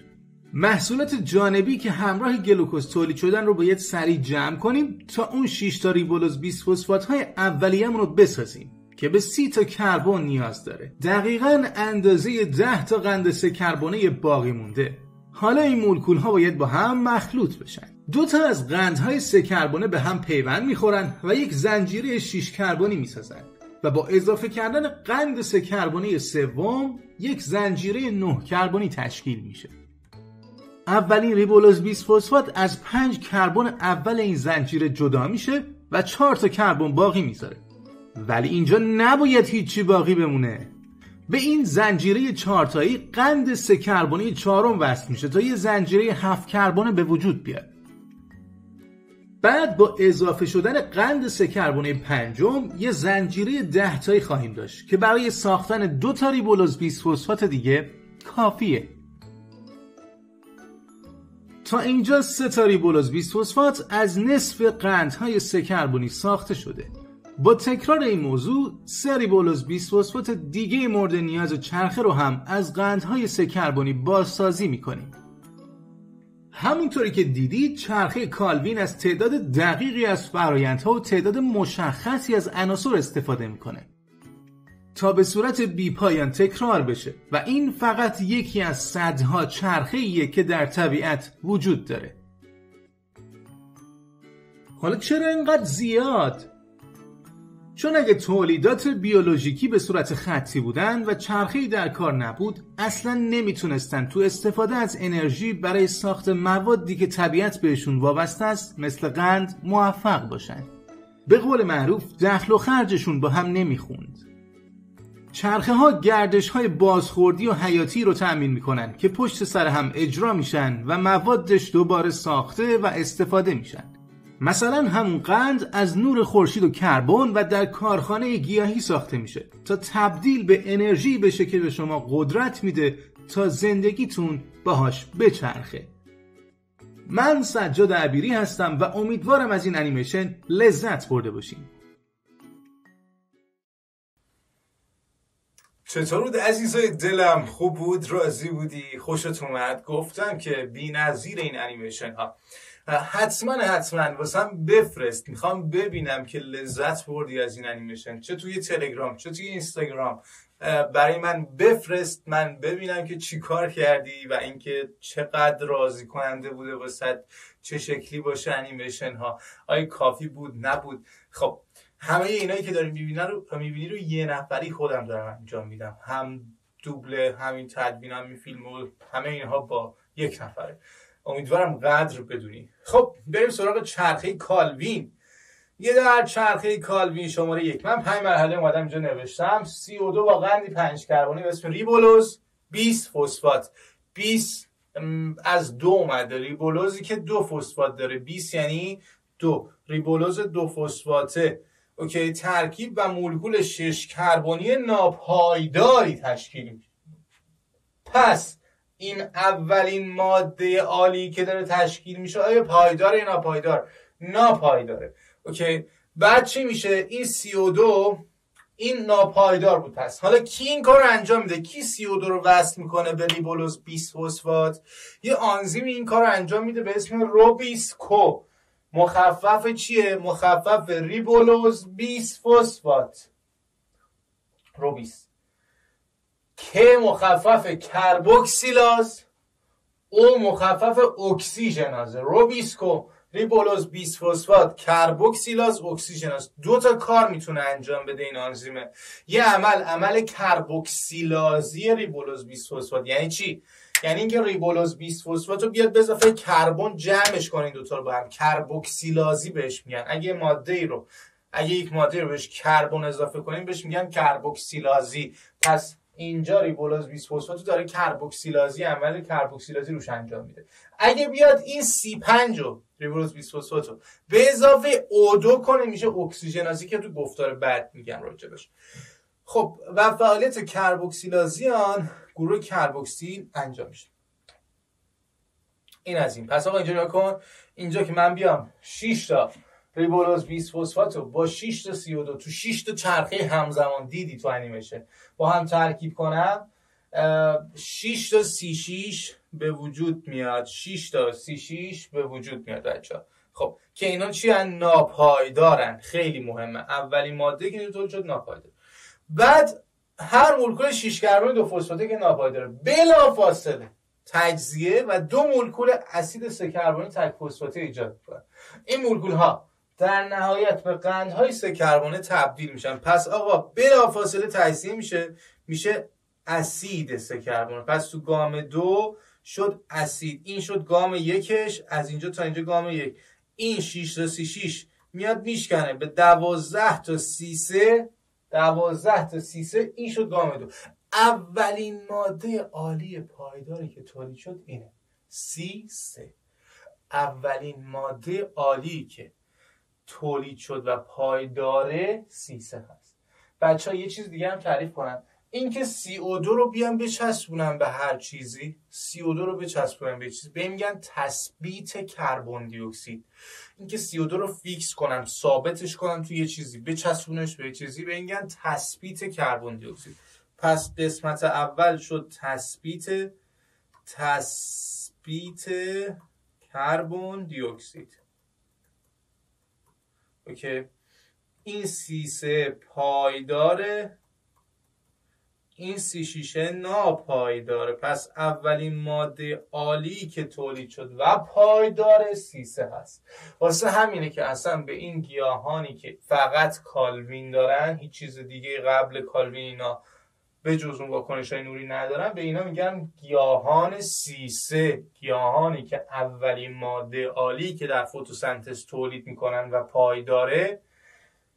محصولات جانبی که همراه گلوکوز تولید شدن رو باید سریع جمع کنیم تا اون 6 تا ریبولوز 20 فسفات های اولیه‌مون رو بسازیم که به 30 تا کربن نیاز داره. دقیقا اندازه 10 تا قند سه کربنه باقی مونده. حالا این مولکول ها باید با هم مخلوط بشن. دو تا از قندهای سه کربنه به هم پیوند می‌خورن و یک زنجیره 6 کربنی می‌سازن و با اضافه کردن قند سه کربنی سوم یک زنجیره 9 کربنی تشکیل میشه. اولین ریبولوز 20 فسفات از 5 کربن اول این زنجیره جدا میشه و 4 تا کربن باقی می‌ذاره. ولی اینجا نباید هیچی باقی بمونه. به این زنجیره چهارتایی قند سه کربنی چهارم وصل میشه تا یه زنجیره هفت کربن به وجود بیاد. بعد با اضافه شدن قند سه کربونه پنجم یه زنجیره ده تایی خواهیم داشت که برای ساختن دو تا ریبولوز 20 فسفات دیگه کافیه. تا اینجا سه تا ریبولوز 20 فسفات از نصف قندهای سه کربونی ساخته شده. با تکرار این موضوع سه ریبولوز 20 فسفات دیگه مورد نیاز چرخه رو هم از قندهای سه کربونی بازسازی می‌کنیم همونطوری که دیدید چرخه کالوین از تعداد دقیقی از فرایندها و تعداد مشخصی از عناصر استفاده می‌کنه تا به صورت بی پایان تکرار بشه و این فقط یکی از صدها چرخه ایه که در طبیعت وجود داره حالا چرا اینقدر زیاد؟ چون اگه تولیدات بیولوژیکی به صورت خطی بودن و چرخه‌ای در کار نبود اصلا نمی‌تونستن تو استفاده از انرژی برای ساخت موادی که طبیعت بهشون وابسته است مثل قند موفق باشن. به قول معروف دخل و خرجشون با هم نمی‌خوند. چرخه ها گردش های بازخوردی و حیاتی رو تأمین می‌کنن که پشت سر هم اجرا میشن و موادش دوباره ساخته و استفاده میشن. مثلا همون قند از نور خورشید و کربن و در کارخانه گیاهی ساخته میشه. تا تبدیل به انرژی بشه که به شما قدرت میده تا زندگیتون باهاش بچرخه. من سجاد عبیری هستم و امیدوارم از این انیمیشن لذت برده باشین. چطور بود عزیزای دلم؟ خوب بود؟ راضی بودی؟ خوشت اومد؟ گفتم که بی نظیر این انیمیشن ها حتما حتما واسم بفرست. می‌خوام ببینم که لذت بردی از این انیمیشن. چه توی تلگرام چه توی اینستاگرام. برای من بفرست. من ببینم که چی کار کردی و اینکه چقدر راضی کننده بوده واسه چه شکلی باشه انیمیشن ها آیا کافی بود؟ نبود. خب همه اینایی که داری می‌بینی رو می‌بینی رو یه نفری خودم دارم انجام میدم. هم دوبله همین تدوین همین فیلم و همه اینها با یک نفره. امیدوارم قدر بدونی. خب بریم سراغ چرخه کالوین. یه در چرخه کالوین شماره یک. من پنج مرحله اومدم اینجا نوشتم. CO2 با قندی پنج کربنی به اسم ریبولوز 20 فسفات. 20 از دو اومده. ریبولوزی که دو فسفات داره. 20 یعنی دو. ریبولوز دو فسفاته. okay ترکیب و مولکول شش کربنی ناپایداری تشکیل میشه. پس این اولین ماده آلی که داره تشکیل میشه آیا پایدار یا ناپایدار؟ ناپایداره. okay. بعد چی میشه؟ این CO2 این ناپایدار بود پس. حالا کی این کار رو انجام میده؟ کی CO2 رو وصل می‌کنه به ریبولوز 20 فسفات؟ یه آنزیم این کار رو انجام میده به اسم روبیسکو مخفف چیه؟ مخفف ریبولوز 20 فسفات. روبیس. که مخفف کربوکسیلاز او مخفف اکسیژنازه روبیسکو ریبولوز 20 فسفات کربوکسیلاز اکسیژناز. دو تا کار می‌تونه انجام بده این آنزیمه. یه عمل عمل کربوکسیلازی ریبولوز 20 فسفات یعنی چی؟ یعنی اینکه ریبولوز 20 فسفات رو بیاد به اضافه کربن جمعش کنین دو تا رو با هم. کربوکسیلازی بهش میگن. اگه ماده ای رو اگه یک ماده رو بهش کربن اضافه کنیم بهش میگن کربوکسیلازی. پس اینجا ریبولوز 20 فسفات داره کربوکسیلازی عمل کربوکسیلازی روش انجام میده. اگه بیاد این C5 رو ریبولوز 20 فسفات رو به اضافه O2 کنه میشه اکسیژنازی که تو گفتار بعد میگم راجبش. خب و فعالیت کربوکسیلازی آن گروه کربوکسیل انجام میشه. این از این. پس آقا اینجا کن. اینجا که من بیام 6 تا ریبولوز 20 فسفات رو با 6 تا 32 تو 6 تا چرخه همزمان دیدی تو انیمیشن. با هم ترکیب کنم 6 تا 36 به وجود میاد 6 تا 36 به وجود میاد بچه خب که اینا چی هن؟ ناپایدارن. خیلی مهمه. اولین ماده که تولید شد ناپایدار. بعد هر مولکول 6 کربن دو فسفاته که ناپایداره. بلا فاصله تجزیه و دو مولکول اسید سه کربنی تک فسفاته ایجاد می‌کنن این مولکول ها در نهایت به قندهای سه کربونه تبدیل میشن. پس آقا بلا فاصله تجزیه میشه. میشه اسید سه کربن پس تو گام دو شد اسید. این شد گام یکش. از اینجا تا اینجا گام یک. این 6 تا 36 میاد میشکنه. به 12 تا 33 12 تا 33 این شد گام دو. اولین ماده عالی پایداری که تولید شد اینه. سی سه. اولین ماده عالی که تولید شد و پایداره سیسه هست. بچه ها یه چیز دیگه هم تعریف کنم اینکه CO2 رو بیان بچسبونن به هر چیزی. CO2 رو بچسبونن به چیزی. به میگن تثبیت کربن دی اکسید اینکه CO2 رو fix کنم ثابتش کنم توی یه چیزی بچسبونش به چیزی. به میگن تثبیت کربن دی اکسید پس قسمت اول شد تثبیت تثبیت کربن دی اکسید okay این سیسه پایداره این سی شیشه ناپایداره. پس اولین ماده عالی که تولید شد و پایدار سیسه هست. واسه همینه که اصلا به این گیاهانی که فقط کالوین دارن هیچ چیز دیگه قبل کالوین اینا به جز اون واکنش های نوری ندارن به اینا میگن گیاهان سیسه. گیاهانی که اولین ماده عالی که در فتوسنتز تولید می‌کنن و پایداره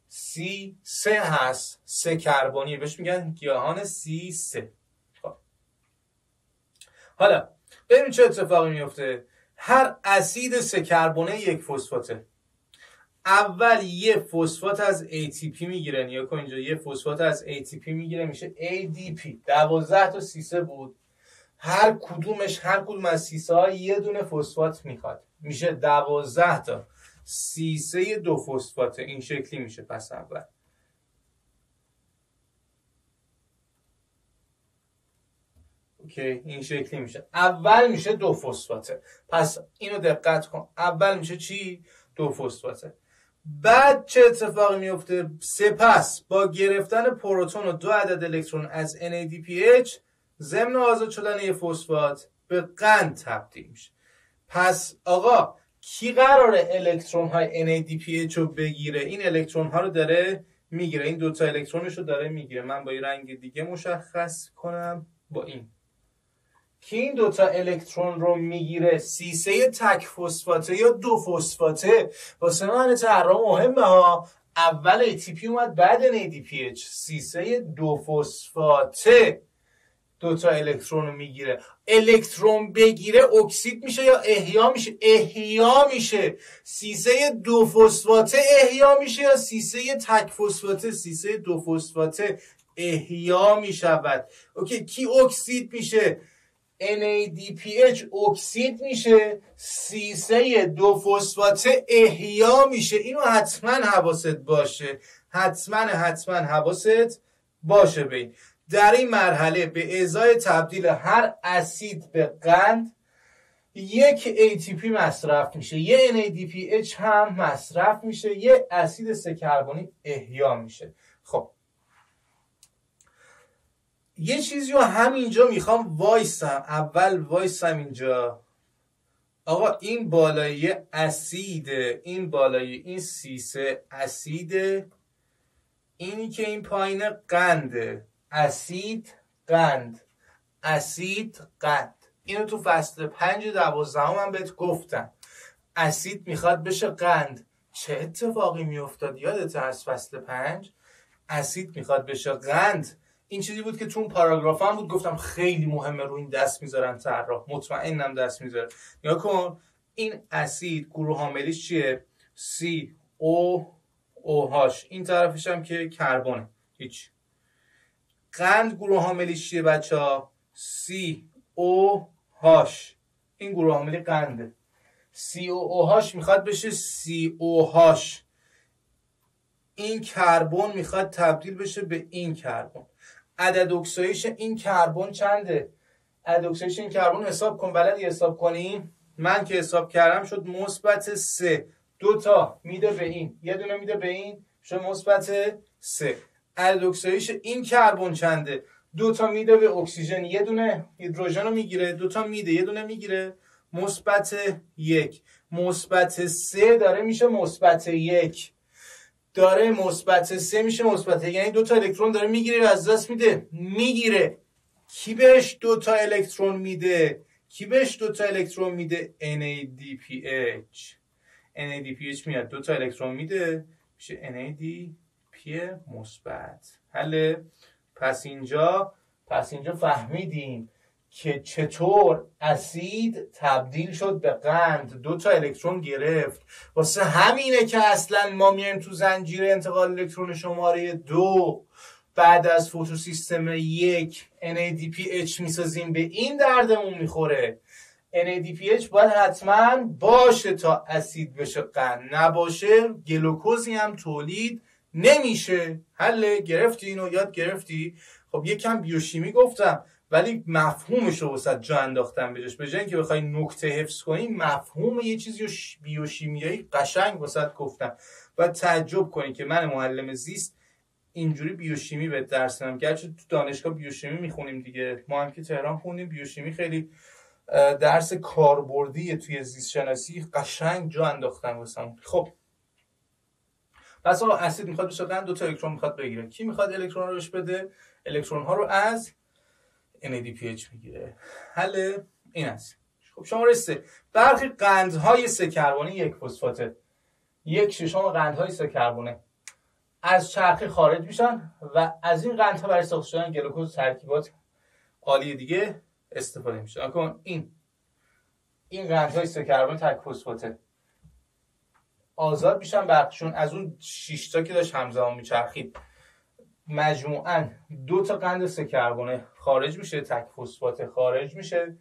سی سه هست. سه کربونی بهش میگن گیاهان سی سه خب. حالا ببین چه اتفاقی میفته هر اسید سه کربونه یک فسفاته اول یه فسفات از ATP می‌گیره. نیا کن اینجا یه فسفات از ATP می‌گیره. میشه ADP 12 تا سیسه بود. هر کدومش هر کدوم از سیسه ها یه دونه فسفات می‌خواد. میشه 12 تا سیسه دو فسفات. این شکلی میشه پس اول. اوکی این شکلی میشه. اول میشه دو فسفاته. پس اینو دقت کن. اول میشه چی؟ دو فسفاته. بعد چه اتفاقی میفته؟ سپس با گرفتن پروتون و دو عدد الکترون از NADPH ضمن آزاد شدن یه فسفات به قند تبدیل میشه. پس آقا کی قراره الکترون های NADPH رو بگیره؟ این الکترون ها رو داره می‌گیره. این دوتا الکترونش رو داره می‌گیره. من با یه رنگ دیگه مشخص کنم. با این. کی این دوتا الکترون رو می‌گیره سیسه تک فسفاته یا دو فسفاته واسه من طرح مهمه ها. اول ATP اومد بعد NADPH سیسه دو فسفاته. دو تا الکترون رو می‌گیره. الکترون بگیره اکسید میشه یا احیا میشه؟ احیا میشه. سیسه دو فسفاته احیا میشه یا سیسه تک فسفاته؟ سیسه دو فسفاته احیا می‌شود. اوکی کی اکسید میشه؟ NADPH اکسید میشه سیسه دو فسفاته احیا میشه. اینو حتما حواست باشه. حتما حتما حواست باشه بین در این مرحله به ازای تبدیل هر اسید به قند یک ATP مصرف میشه. یه NADPH هم مصرف میشه. یه اسید سه کربونی احیا میشه خب یه چیزی رو همینجا می‌خوام وایسم. اول وایسم اینجا. آقا این بالایی اسید این بالایی این سیسه اسید اینی که این پایین قنده. اسید قند. اسید قند اینو تو فصل پنج دوازدهم هم بهت گفتم. اسید می‌خواد بشه قند. چه اتفاقی میافتاد؟ یادت از فصل پنج؟ اسید می‌خواد بشه قند. این چیزی بود که تو اون پاراگراف هم بود گفتم خیلی مهمه رو این دست می‌ذارن طراح. مطمئنم دست می‌ذاره. یا کن این اسید گروه حاملیش چیه؟ C O OH این طرفش هم که کربونه هیچ. قند گروه حاملیش چیه بچه ها C O H. این گروه حاملی قنده. C O H می‌خواد بشه C O H. این کربن می‌خواد تبدیل بشه به این کربن. عدد اکسایش این کربن چنده؟ عدد اکسایش این کربن حساب کن. بلدی حساب کنی؟ من که حساب کردم شد مثبت سه. دو تا میده به این. یه دونه میده به این شد مثبت سه. عدد اکسایش این کربن چنده؟ دو تا میده به اکسیژن. یه دونه هیدروژن رو می‌گیره. دو تا میده. یه دونه می‌گیره. مثبت یک. مثبت سه داره میشه مثبت یک. داره مثبت سه میشه مثبت یعنی دو تا الکترون داره می‌گیره از دست میده می‌گیره. کی بهش دو تا الکترون میده؟ کی بهش دو تا الکترون میده؟ NADPH NADPH میاد. دو تا الکترون میده میشه NADP مثبت. حله. پس اینجا پس اینجا فهمیدیم. که چطور اسید تبدیل شد به قند. دو تا الکترون گرفت. واسه همینه که اصلا ما میایم تو زنجیره انتقال الکترون شماره دو. بعد از فوتوسیستم یک NADPH می‌سازیم به این دردمون می‌خوره. NADPH باید حتما باشه تا اسید بشه قند. نباشه گلوکوزی هم تولید نمیشه. حل گرفتی اینو یاد گرفتی؟ خب یکم بیوشیمی گفتم. ولی مفهومش رو وسط جا انداختم بجاش به جای اینکه بخوای نکته حفظ کنی مفهوم یه چیزی رو بیوشیمیایی قشنگ وسط گفتم و تعجب کنی که من معلم زیست اینجوری بیوشیمی به درس دادم گرچه تو دانشگاه بیوشیمی می‌خونیم دیگه. ما هم که تهران خوندیم بیوشیمی خیلی درس کاربردی توی زیست شناسی قشنگ جا انداختم واسم خب. پس اسید می‌خواد بشه دو تا الکترون می‌خواد بگیره. کی می‌خواد الکترون رو بهش بده؟ الکترون ها رو از NADPH می‌گیره. حل این است. خب شما سه. برخی قندهای سه کربنی یک فسفاته یک ششم قندهای سه کربونه از چرخه خارج میشن و از این قندها برای ساخته شدن گلوکوز ترکیبات عالی دیگه استفاده میشه. اکن این. این قندهای سه کربن تک فسفاته آزاد میشن برقشون از اون 6 تا که داشت همزمان میچرخید. مجموعا دو تا قند سه کربونه خارج میشه تک فسفات خارج میشه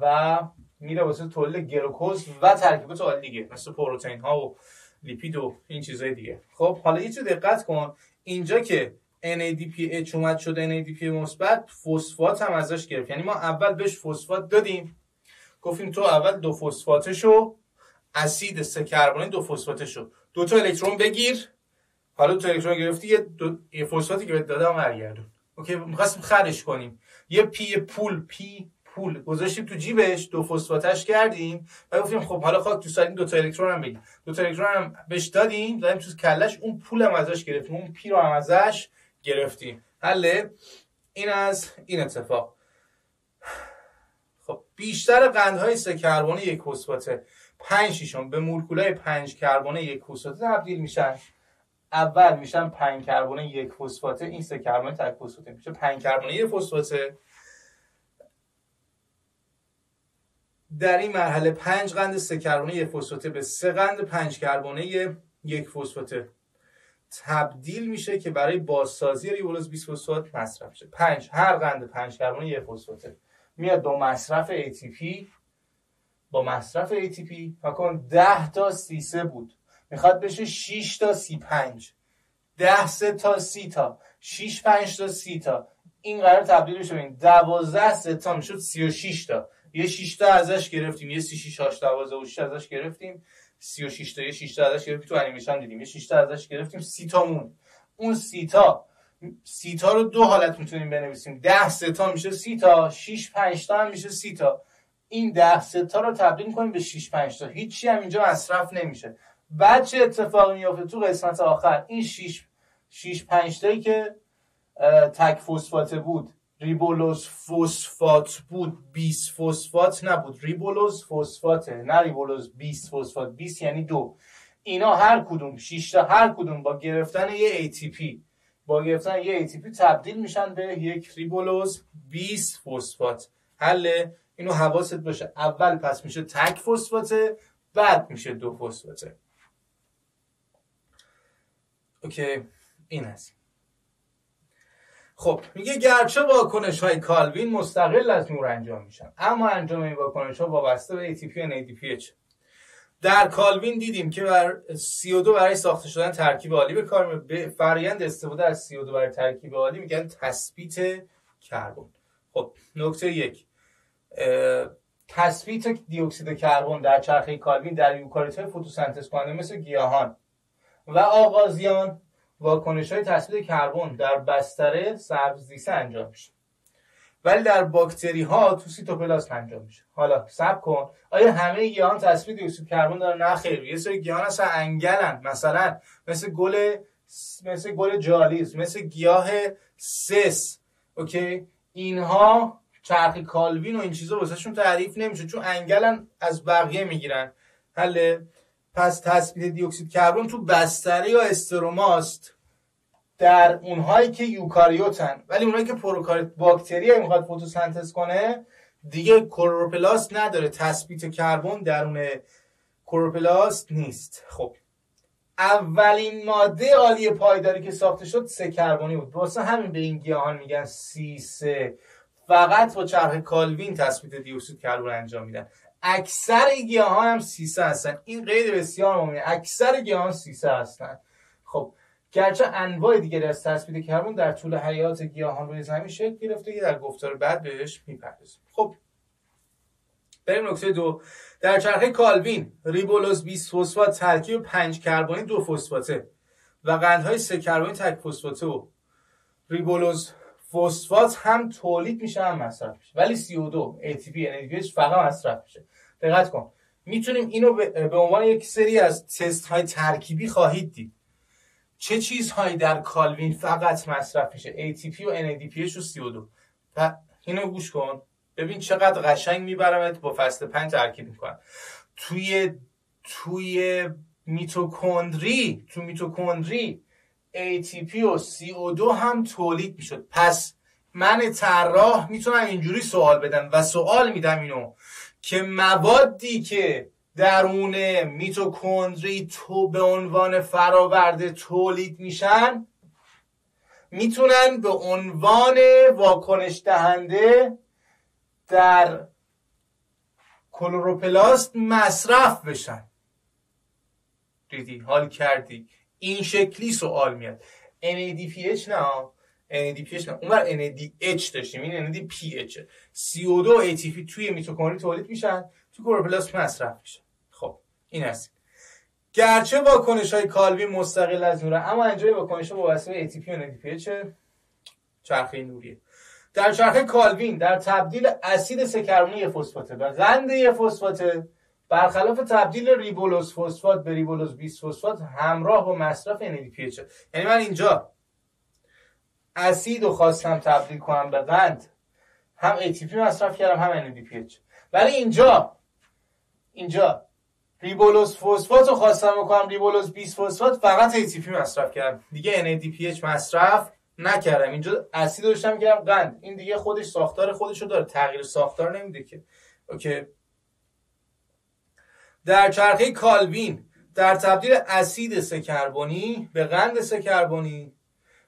و میره واسه تولید گلوکوز و ترکیبات عالی دیگه مثل پروتئین ها و لیپید و این چیزهای دیگه. خب حالا یه چیز دقت کن. اینجا که NADPH اومد شده NADPH مثبت فسفات هم ازش گرفت. یعنی ما اول بهش فسفات دادیم. گفتیم تو اول دو فسفاتشو اسید سه کربنی دو فسفاتشو. دو تا الکترون بگیر. حالا تو الکترون گرفتی یه, دو... یه فسفاتی که بهت دادم برگردون. اوکی؟ می‌خواستیم خرش کنیم. یه پی پول. پی پول. گذاشتیم تو جیبش دو فسفاتش کردیم و گفتیم خب حالا خاک تو سایدین دو تا الکترون هم بگیم دو تا الکترون هم بهش دادیم دادیم تو کلش. اون پول هم ازش گرفتیم. اون پی رو هم ازش گرفتیم. حله این از این اتفاق. خب بیشتر قندهای سه کربن یک فسفاته 5 شیشم. به مولکولای 5 کربن یک فسفاته تبدیل میشن. اول میشن 5 کربن یک فسفاته این سه کربن تک فسفاته. میشه 5 کربن یک فسفاته. در این مرحله 5 قند سه کربن یک فسفاته. به سه قند 5 کربن یک فسفاته. تبدیل میشه که برای بازسازی ریبولوز 20 فسفات مصرف شه 5 هر قند 5 کربن یک فسفاته. میاد با مصرف ATP با مصرف ATP کن 10 تا 33 بود. می‌خواد بشه 6 تا 35 10 سه تا 30 تا. 6 5 تا 30 تا. این قرار تبدیل بشه این. 12 سه تا. می‌شد 36 تا. یه 6 تا ازش گرفتیم. یه 36 8 12 و 6 ازش گرفتیم. 36 تا یه 6 تا ازش گرفتیم. تو انیمیشن دیدیم. یه 6 تا ازش گرفتیم. 30 تا مون اون 30 تا. 30 تا رو دو حالت می‌تونیم بنویسیم. 10 سه تا میشه 30 تا. 6 5 تا هم میشه 30 تا. این 10 سه تا رو تبدیل کنیم به 6 5 تا. هیچی هم اینجا مصرف نمیشه. بعد چه اتفاقی میافته تو قسمت آخر؟ این 6 6 5 تایی که تک فسفات بود ریبولوز فسفات بود 20 فسفات نبود. ریبولوز فسفاته نه ریبولوز 20 فسفات. 20 یعنی دو. اینا هر کدوم 6 تا هر کدوم با گرفتن یه ATP با گرفتن یه ATP تبدیل میشن به یک ریبولوز 20 فسفات. حل اینو حواست باشه. اول پس میشه تک فسفاته بعد میشه دو فسفاته. okay این هست خب میگه گرچه واکنش های کالوین مستقل از نور انجام میشن اما انجام این واکنش ها وابسته به ATP و NADPH در کالوین دیدیم که بر CO2 برای ساخته شدن ترکیب آلی به کار به فرآیند استفاده از CO2 برای ترکیب آلی میگن تثبیت کربن. خب نکته یک تثبیت دیوکسید کربن در چرخه کالوین در یوکاریوت فتوسنتز کننده مثل گیاهان. و آغازیان واکنش های تثبیت کربن در بستره سبزیسه انجام میشه. ولی در باکتری ها تو سیتوپلاست انجام میشه. حالا سب کن آیا همه گیاهان تثبیت دیوکسید کربن دارن؟ نه خیر یه سری گیاهان اصلا انگلن. مثلا مثل گل مثل گل جالیز مثل گیاه سس. okay؟ اینها چرخه کالوین و این چیزا واسهشون تعریف نمیشه چون انگلن از بقیه می‌گیرن. حل پس تثبیت دیوکسید کربن تو بستره یا استروماست در اونهایی که یوکاریوتن. ولی اونهایی که پروکاریوت باکتری می‌خواد فتوسنتز کنه دیگه کلوروپلاست نداره. تثبیت کربن درون کلوروپلاست نیست. خب. اولین ماده عالی پایداری که ساخته شد سه کربنی بود. واسه همین به این گیاهان میگن سی سه. فقط با چرخ کالوین تثبیت دیوکسید کربن انجام میدن. اکثر گیاهان هم سیسه هستن. این قید بسیار مهمه. اکثر گیاهان سیسه هستن. خب گرچه انواع دیگری از تثبیت کربن در طول حیات گیاهان روی زمین شکل گرفته که در گفتار بعد بهش می‌پردازیم. خب بریم نکته دو. در چرخه کالوین ریبولوز 20 فسفات ترکیب 5 کربنی دو فسفاته و قندهای سه کربنی تک فسفاته و ریبولوز فسفات هم تولید میشه هم مصرف میشه. ولی CO2 ATP NADPH فقط مصرف میشه. دقت کن. می‌تونیم اینو به عنوان یک سری از تست های ترکیبی خواهید دید. چه چیزهایی در کالوین فقط مصرف میشه ATP و NADPH و CO2 و اینو گوش کن. ببین چقدر قشنگ میبرمت با فصل 5 ترکیب می‌کنم. توی توی میتوکندری تو میتوکندری ATP و CO2 هم تولید می‌شد. پس من طراح می‌تونم اینجوری سوال بدم و سوال میدم اینو. که موادی که درون میتوکندری تو به عنوان فراورده تولید میشن می‌تونن به عنوان واکنش دهنده در کلوروپلاست مصرف بشن. دیدی؟ حال کردی. این شکلی سوال میاد. NADPH نه NADPH نه. اونور NADH داشتیم. این NADPH CO2 و ATP توی میتوکندری تولید میشن. تو کلوروپلاست مصرف میشن. خب این هست گرچه واکنش های کالوی مستقل از نوره اما انجام واکنش ها با واسطه ATP و NADPH چرخه نوریه. در چرخه کالوین در تبدیل اسید سکربونی فسفاته و قند فسفاته برخلاف تبدیل ریبولوز فسفات به ریبولوز 20 فسفات همراه با مصرف NADPH یعنی من اینجا اسید رو خواستم تبدیل کنم به قند. هم ATP مصرف کردم هم NADPH ولی اینجا اینجا ریبولوز فسفات رو خواستم بکنم ریبولوز 20 فسفات فقط ATP مصرف کردم. دیگه NADPH مصرف نکردم. اینجا اسید داشتم کردم قند. این دیگه خودش ساختار خودش رو داره. تغییر ساختار نمیده که. okay. در چرخه کالوین در تبدیل اسید سه کربنی به قند سه کربنی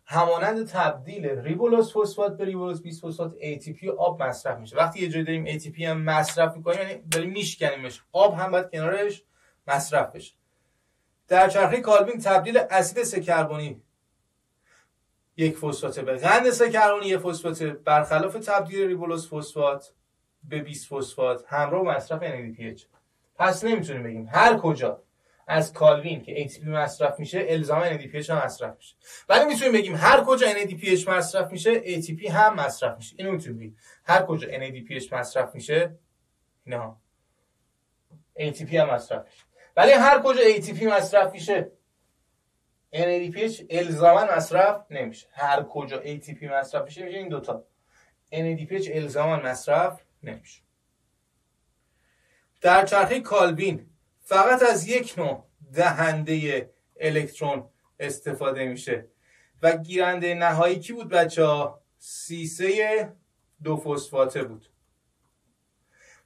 همانند تبدیل ریبولوز فسفات به ریبولوز بیس فسفات ATP آب مصرف میشه. وقتی یه جایی داریم ATP هم مصرف می‌کنیم یعنی داریم میشکنیمش. آب هم باید کنارش مصرف بشه. در چرخه کالوین تبدیل اسید سکربونی یک فسفات به قند سکربونی یک فسفات برخلاف تبدیل ریبولوس فسفات به 20 فسفات. همراه مصرف NADPH پس نمی‌تونیم بگیم هر کجا از کالوین که ATP مصرف میشه الزاما NADPH هم مصرف میشه. ولی می‌تونیم بگیم هر کجا NADPH مصرف میشه ATP هم مصرف میشه. اینو می‌تونیم بگیم. هر کجا NADPH مصرف میشه نه ATP هم مصرف میشه. ولی هر کجا ATP مصرف میشه NADPH الزاما مصرف نمیشه. هر کجا ATP مصرف میشه میشه این دوتا. NADPH الزاما مصرف نمیشه. در چرخه کالبین فقط از یک نوع دهنده الکترون استفاده میشه. و گیرنده نهایی کی بود بچه ها؟ سیسه دو فسفاته بود.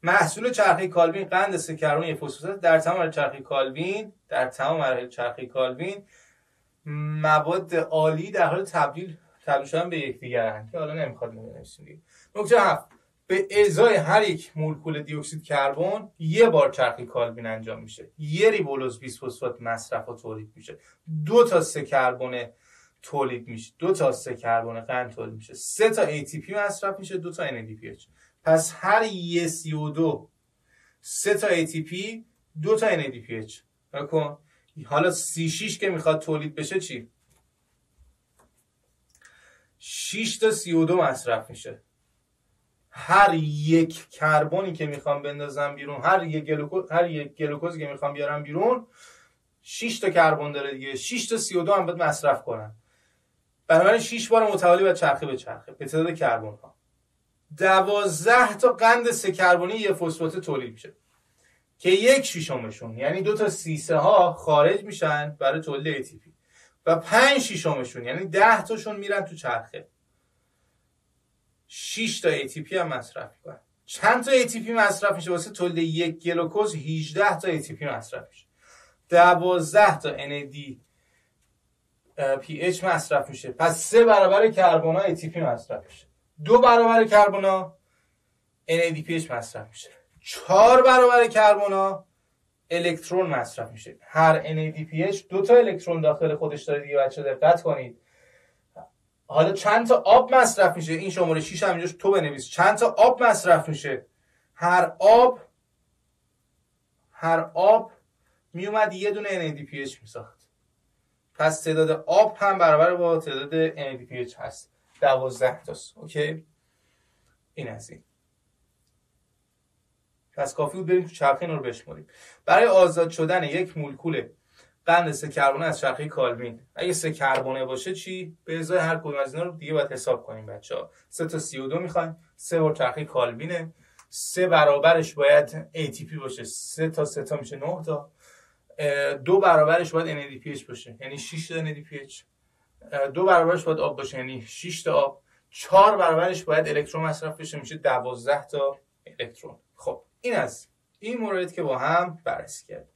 محصول چرخه کالبین قند سکربونی فسفات در تمام چرخه کالبین در تمام مراحل چرخه کالبین مواد عالی در حال تبدیل تبدیل شدن به یکدیگر که حالا نمی‌خواد نمی‌نویسیم نکته هفت. به ازای هر یک مولکول دیوکسید کربن یه بار چرخی کالبین انجام میشه. یه ریبولوز 20 فسفات مصرف و تولید میشه. دو تا سه کربن تولید میشه. دو تا سه کربن قند تولید میشه. سه تا ATP مصرف میشه دو تا NADPH پس هر یه CO2 سه تا ATP دو تا NADPH کن حالا C6 که می‌خواد تولید بشه چی؟ 6 تا CO2 مصرف میشه. هر یک کربنی که می‌خوام بندازم بیرون هر یک گلوکوز هر یک گلوکوزی که می‌خوام بیارم بیرون 6 تا کربن داره دیگه. 6 تا CO2 هم باید مصرف کنم بنابراین 6 بار متوالی باید چرخه به چرخه به تعداد کربن ها 12 تا قند سه کربنی یه فسفات تولید میشه. که یک شیشمشون یعنی دو تا سیسه ها خارج میشن برای تولید ATP و پنج شیشمشون یعنی 10 تاشون میرن تو چرخه. 6 تا ATP هم مصرف می‌کنن چند تا ATP مصرف میشه؟ واسه تولید یک گلوکوز 18 تا ATP مصرف میشه. 12 تا NAD pH مصرف میشه. پس سه برابر کربونا ATP مصرف میشه. دو برابر کربونا NADPH مصرف میشه. چهار برابر کربونا الکترون مصرف میشه. هر NADPH دو تا الکترون داخل خودش داره دیگه بچه دقت کنید. حالا چند تا آب مصرف میشه؟ این شماره 6 هم اینجاش تو بنویس. چند تا آب مصرف میشه؟ هر آب هر آب میومد یه دونه NADPH میساخت. پس تعداد آب هم برابر با تعداد NADPH هست. دوازده تاست. okay؟ این از این. پس کافی بود بریم تو چرخه رو بشماریم. برای آزاد شدن یک مولکول قند سه کربونه از چرخه کالوین اگه سه کربونه باشه چی؟ به ازای هر کدوم از اینا رو دیگه باید حساب کنیم بچه ها. سه تا CO2 می‌خوایم. سه بار چرخه کالوینه سه برابرش باید ATP باشه. سه تا سه تا میشه نه تا. دو برابرش باید NADPH باشه. یعنی 6 تا NADPH دو برابرش باید آب باشه. یعنی 6 تا آب. چهار برابرش باید الکترون مصرف بشه. میشه 12 تا الکترون. خب این از این مورد که با هم بررسی کرد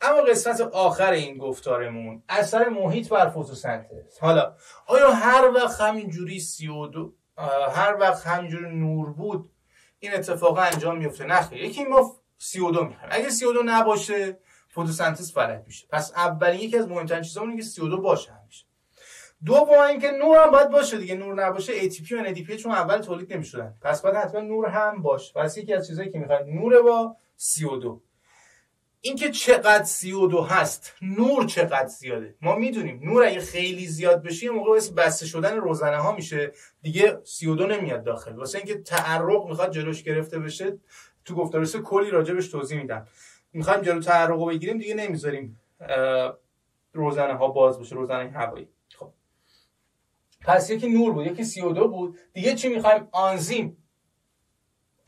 اما قسمت آخر این گفتارمون اثر محیط بر فتوسنتز حالا آیا هر وقت همینجوری سی و دو هر وقت همینجوری نور بود این اتفاق انجام میفته نخیر یکی ما سی و دو می‌خوایم. اگه سی و دو نباشه فتوسنتز فلج میشه. پس اولین یکی از مهمترین چیزا اینه که سی و دو باشه همیشه. دوم اینکه نور هم باید باشه دیگه. نور نباشه ATP و NADPH چون اول تولید نمی‌شدن. پس باید حتما نور هم باشه. پس یکی از چیزایی که می‌خواد نور با CO2 اینکه چقدر CO2 هست نور چقدر زیاده. ما می‌دونیم نور اگه خیلی زیاد بشه یه موقع واسه بسته شدن روزنه ها میشه. دیگه CO2 نمیاد داخل. واسه اینکه تعرق می‌خواد جلوش گرفته بشه تو گفتارس کلی راجبش توضیح میدم. می‌خوایم جلو تعرق بگیریم دیگه نمی‌ذاریم روزنه ها باز بشه روزنه هوایی. پس یکی نور بود یکی سی دو بود. دیگه چی می‌خوایم؟ آنزیم.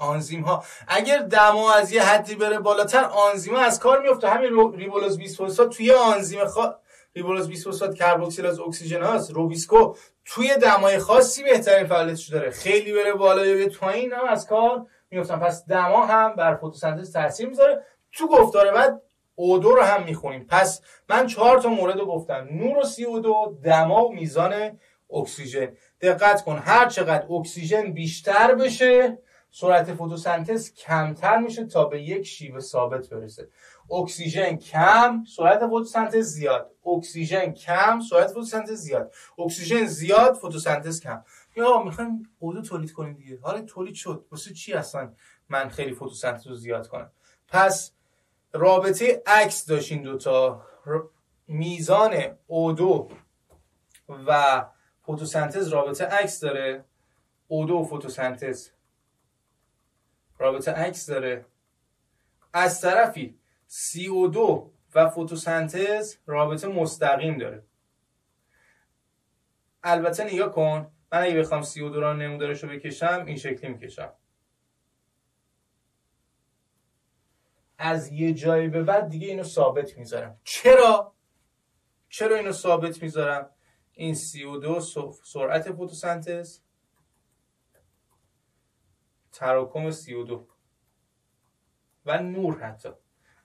آنزیم ها اگر دما از یه حدی بره بالاتر آنزیم ها از کار میفته همین ریبولوز بیسفوسفات توی آنزیم خا... ریبولوز بیسفوسفات کربوکسیلاز اکسیژناز هست. روبیسکو توی دمای خاصی بهترین فعالیتش داره. خیلی بره بالا یا پایین هم از کار میفتن پس دما هم بر فتوسنتز تاثیر می‌ذاره. تو گفتار بعد O2 رو هم می‌خونیم. پس من چهار تا مورد رو گفتم. نور و CO2 دما و میزان اکسیژن. دقت کن هر چقدر اکسیژن بیشتر بشه سرعت فتوسنتز کمتر میشه تا به یک شیوه ثابت برسه. اکسیژن کم سرعت فتوسنتز زیاد. اکسیژن کم سرعت فتوسنتز زیاد. اکسیژن زیاد فتوسنتز کم. یا می‌خوایم اودو تولید کنیم دیگه. حالا تولید شد. واسه چی اصلا من خیلی فتوسنتز رو زیاد کنم؟ پس رابطه عکس داشتین دوتا میزان اودو و فتوسنتز رابطه عکس داره. اودو و فتوسنتز رابطه عکس داره از طرفی CO2 و فتوسنتز رابطه مستقیم داره البته نگاه کن من اگه بخوام CO2 را نمودارش رو بکشم این شکلی می‌کشم از یه جایی به بعد دیگه اینو ثابت می‌ذارم چرا؟ چرا اینو ثابت می‌ذارم؟ این CO2 سرعت فتوسنتز تراکم CO2 و نور حتی.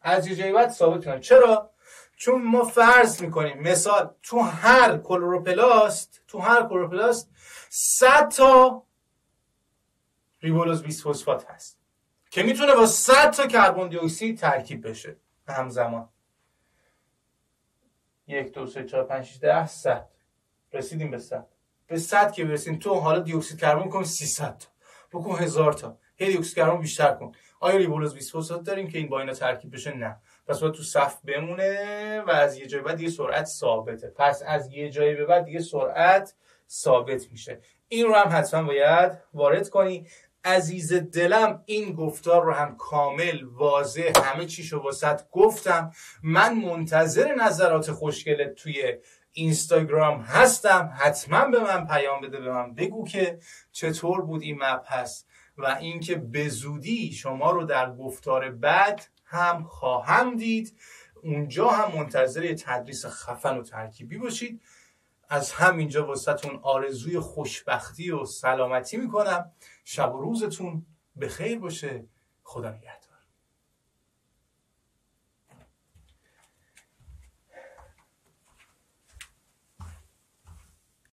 از یه جایی بعد ثابت کنم چرا؟ چون ما فرض می‌کنیم مثال تو هر کلوروپلاست تو هر کلوروپلاست 100 تا ریبولوز بیسفوسفات هست که می‌تونه با 100 تا کربن دی اکسید ترکیب بشه همزمان. یک دو سه چهار پنج ده صد. رسیدیم به 100 به 100 که برسیم تو حالا دی اکسید کربن کن 300 تا. بکن هزار تا. کربن بیشتر کن. آیا ریبولوز بیسفوسفات داریم که این با اینا ترکیب بشه؟ نه. پس باید تو صف بمونه و از یه جای بعد دیگه سرعت ثابته. پس از یه جایی به بعد دیگه سرعت ثابت میشه. این رو هم حتما باید وارد کنی. عزیز دلم این گفتار رو هم کامل واضح همه چیشو واسط گفتم. من منتظر نظرات خوشگلت توی اینستاگرام هستم. حتما به من پیام بده به من بگو که چطور بود این مبحث و اینکه به زودی شما رو در گفتار بعد هم خواهم دید. اونجا هم منتظر تدریس خفن و ترکیبی باشید. از همینجا واسهتون آرزوی خوشبختی و سلامتی می‌کنم. شب و روزتون به خیر باشه. خدا نگهدار.